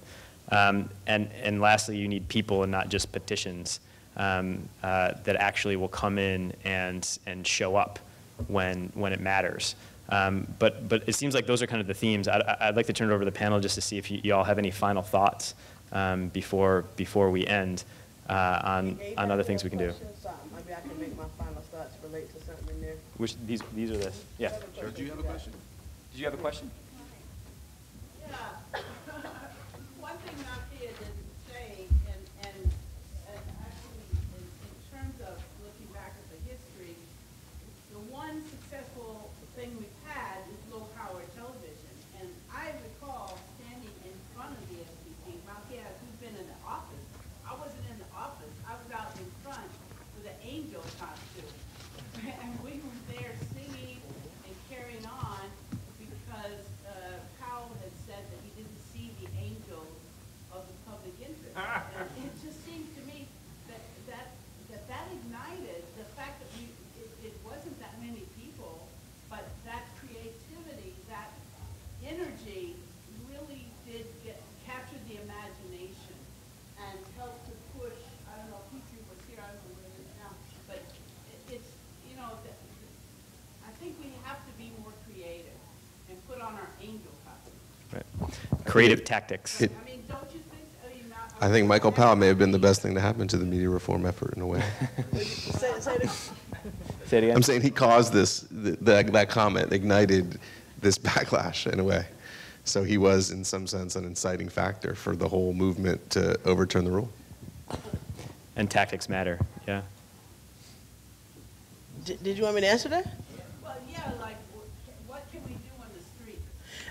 Um, and, and lastly, you need people and not just petitions um, uh, that actually will come in and, and show up when, when it matters. Um, but, but it seems like those are kind of the themes. I'd, I'd like to turn it over to the panel just to see if you, you all have any final thoughts um, before, before we end uh, on, on other things we can do. Maybe I can make my final thoughts relate to something in there. Which, these, these are this. yeah. Sure. Do you have a question? Did you have a question? One thing Malkia didn't say, and, and, and actually, in, in terms of looking back at the history, the one successful thing we've had is low-power television. And I recall standing in front of the SBC, Malkia, who's been in the office, I wasn't in the office, I was out in front with an angel costume. And we were there singing and carrying on because uh, Powell had said that he didn't see the angels of the public interest. And it just seemed to me that that, that, that ignited the fact that we, it, it wasn't that many people, but that creativity, that energy really did get, capture the imagination and help to push, I don't know, Petrie was here, I don't know where he is now, but it, it's, you know, that, I think we have to be more creative and put on our angel costume. Right. Creative tactics. It- I mean, don't you think, I mean, not. I think Michael Powell may have been the best thing to happen to the media reform effort in a way. *laughs* Say, say the- Say it again. I'm saying he caused this, th- that, that comment ignited this backlash in a way. So he was, in some sense, an inciting factor for the whole movement to overturn the rule. And tactics matter, yeah. Did did you want me to answer that? Well, yeah, like, wh- what can we do on the street?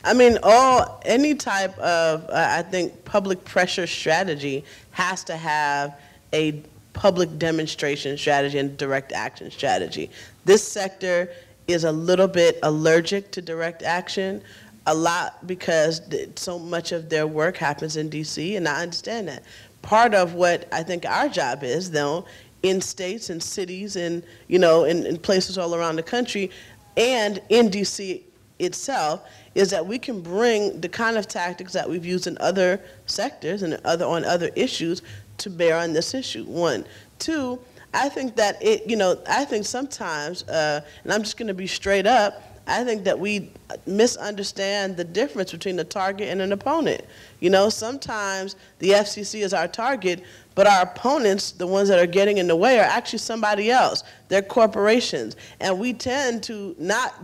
I mean, all any type of uh, I think public pressure strategy has to have a public demonstration strategy and direct action strategy. This sector is a little bit allergic to direct action, a lot because so much of their work happens in D.C. and I understand that. Part of what I think our job is, though, in states and cities and you know in, in places all around the country, and in D.C. itself is that we can bring the kind of tactics that we've used in other sectors and other on other issues to bear on this issue. One, two. I think that it, you know, I think sometimes, uh, and I'm just going to be straight up. I think that we misunderstand the difference between a target and an opponent. You know, sometimes the FCC is our target, but our opponents, the ones that are getting in the way, are actually somebody else. They're corporations. And we tend to not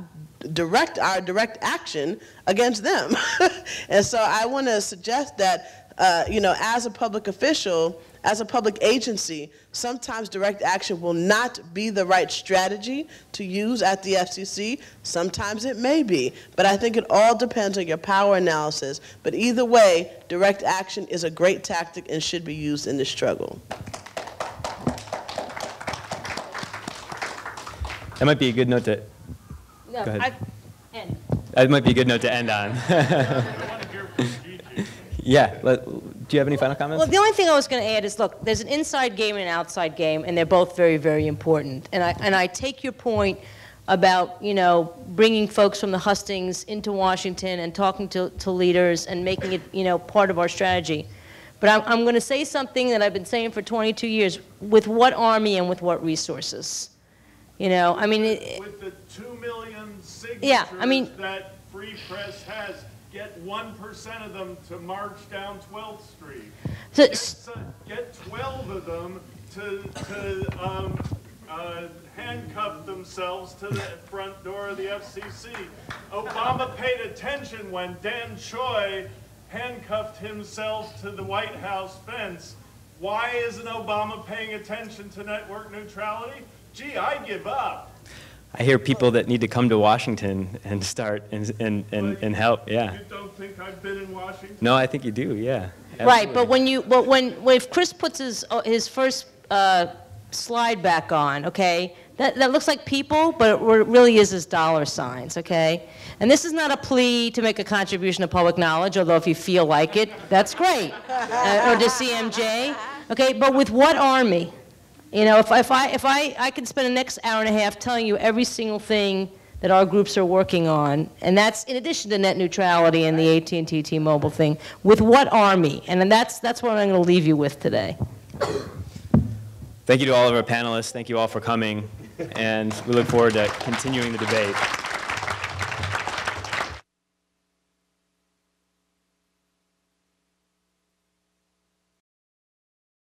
direct our direct action against them. *laughs* and so I want to suggest that, uh, you know, as a public official, as a public agency, sometimes direct action will not be the right strategy to use at the FCC. Sometimes it may be, but I think it all depends on your power analysis. But either way, direct action is a great tactic and should be used in this struggle. That might be a good note to, No, Go ahead. I- and- that might be a good note to end on. *laughs* Yeah, let- do you have any final comments? Well, the only thing I was going to add is, look, there's an inside game and an outside game, and they're both very, very important. And I, and I take your point about, you know, bringing folks from the hustings into Washington and talking to, to leaders and making it, you know, part of our strategy. But I'm, I'm going to say something that I've been saying for 22 years, with what army and with what resources? You know, I mean, it, With the two million Yeah, I mean- signatures that Free Press has, get one percent of them to march down 12th Street. so- Get, get 12 of them to, to, um, uh, handcuff themselves to the front door of the FCC. Obama paid attention when Dan Choi handcuffed himself to the White House fence. Why isn't Obama paying attention to network neutrality? Gee, I give up. I hear people that need to come to Washington and start and, and, and, and help, yeah. You don't think I've been in Washington? No, I think you do, yeah. Right, but when you, but when, when if Chris puts his, uh, his first uh, slide back on, okay, that, that looks like people, but it really is his dollar signs, okay? And this is not a plea to make a contribution to public knowledge, although if you feel like it, that's great. Uh, or to CMJ, okay, but with what army? You know, if, if I, if I, I could spend the next hour and a half telling you every single thing that our groups are working on, and that's in addition to net neutrality and the AT&T T-Mobile thing, with what army? And then that's, that's what I'm going to leave you with today. Thank you to all of our panelists. Thank you all for coming. And we look forward to continuing the debate.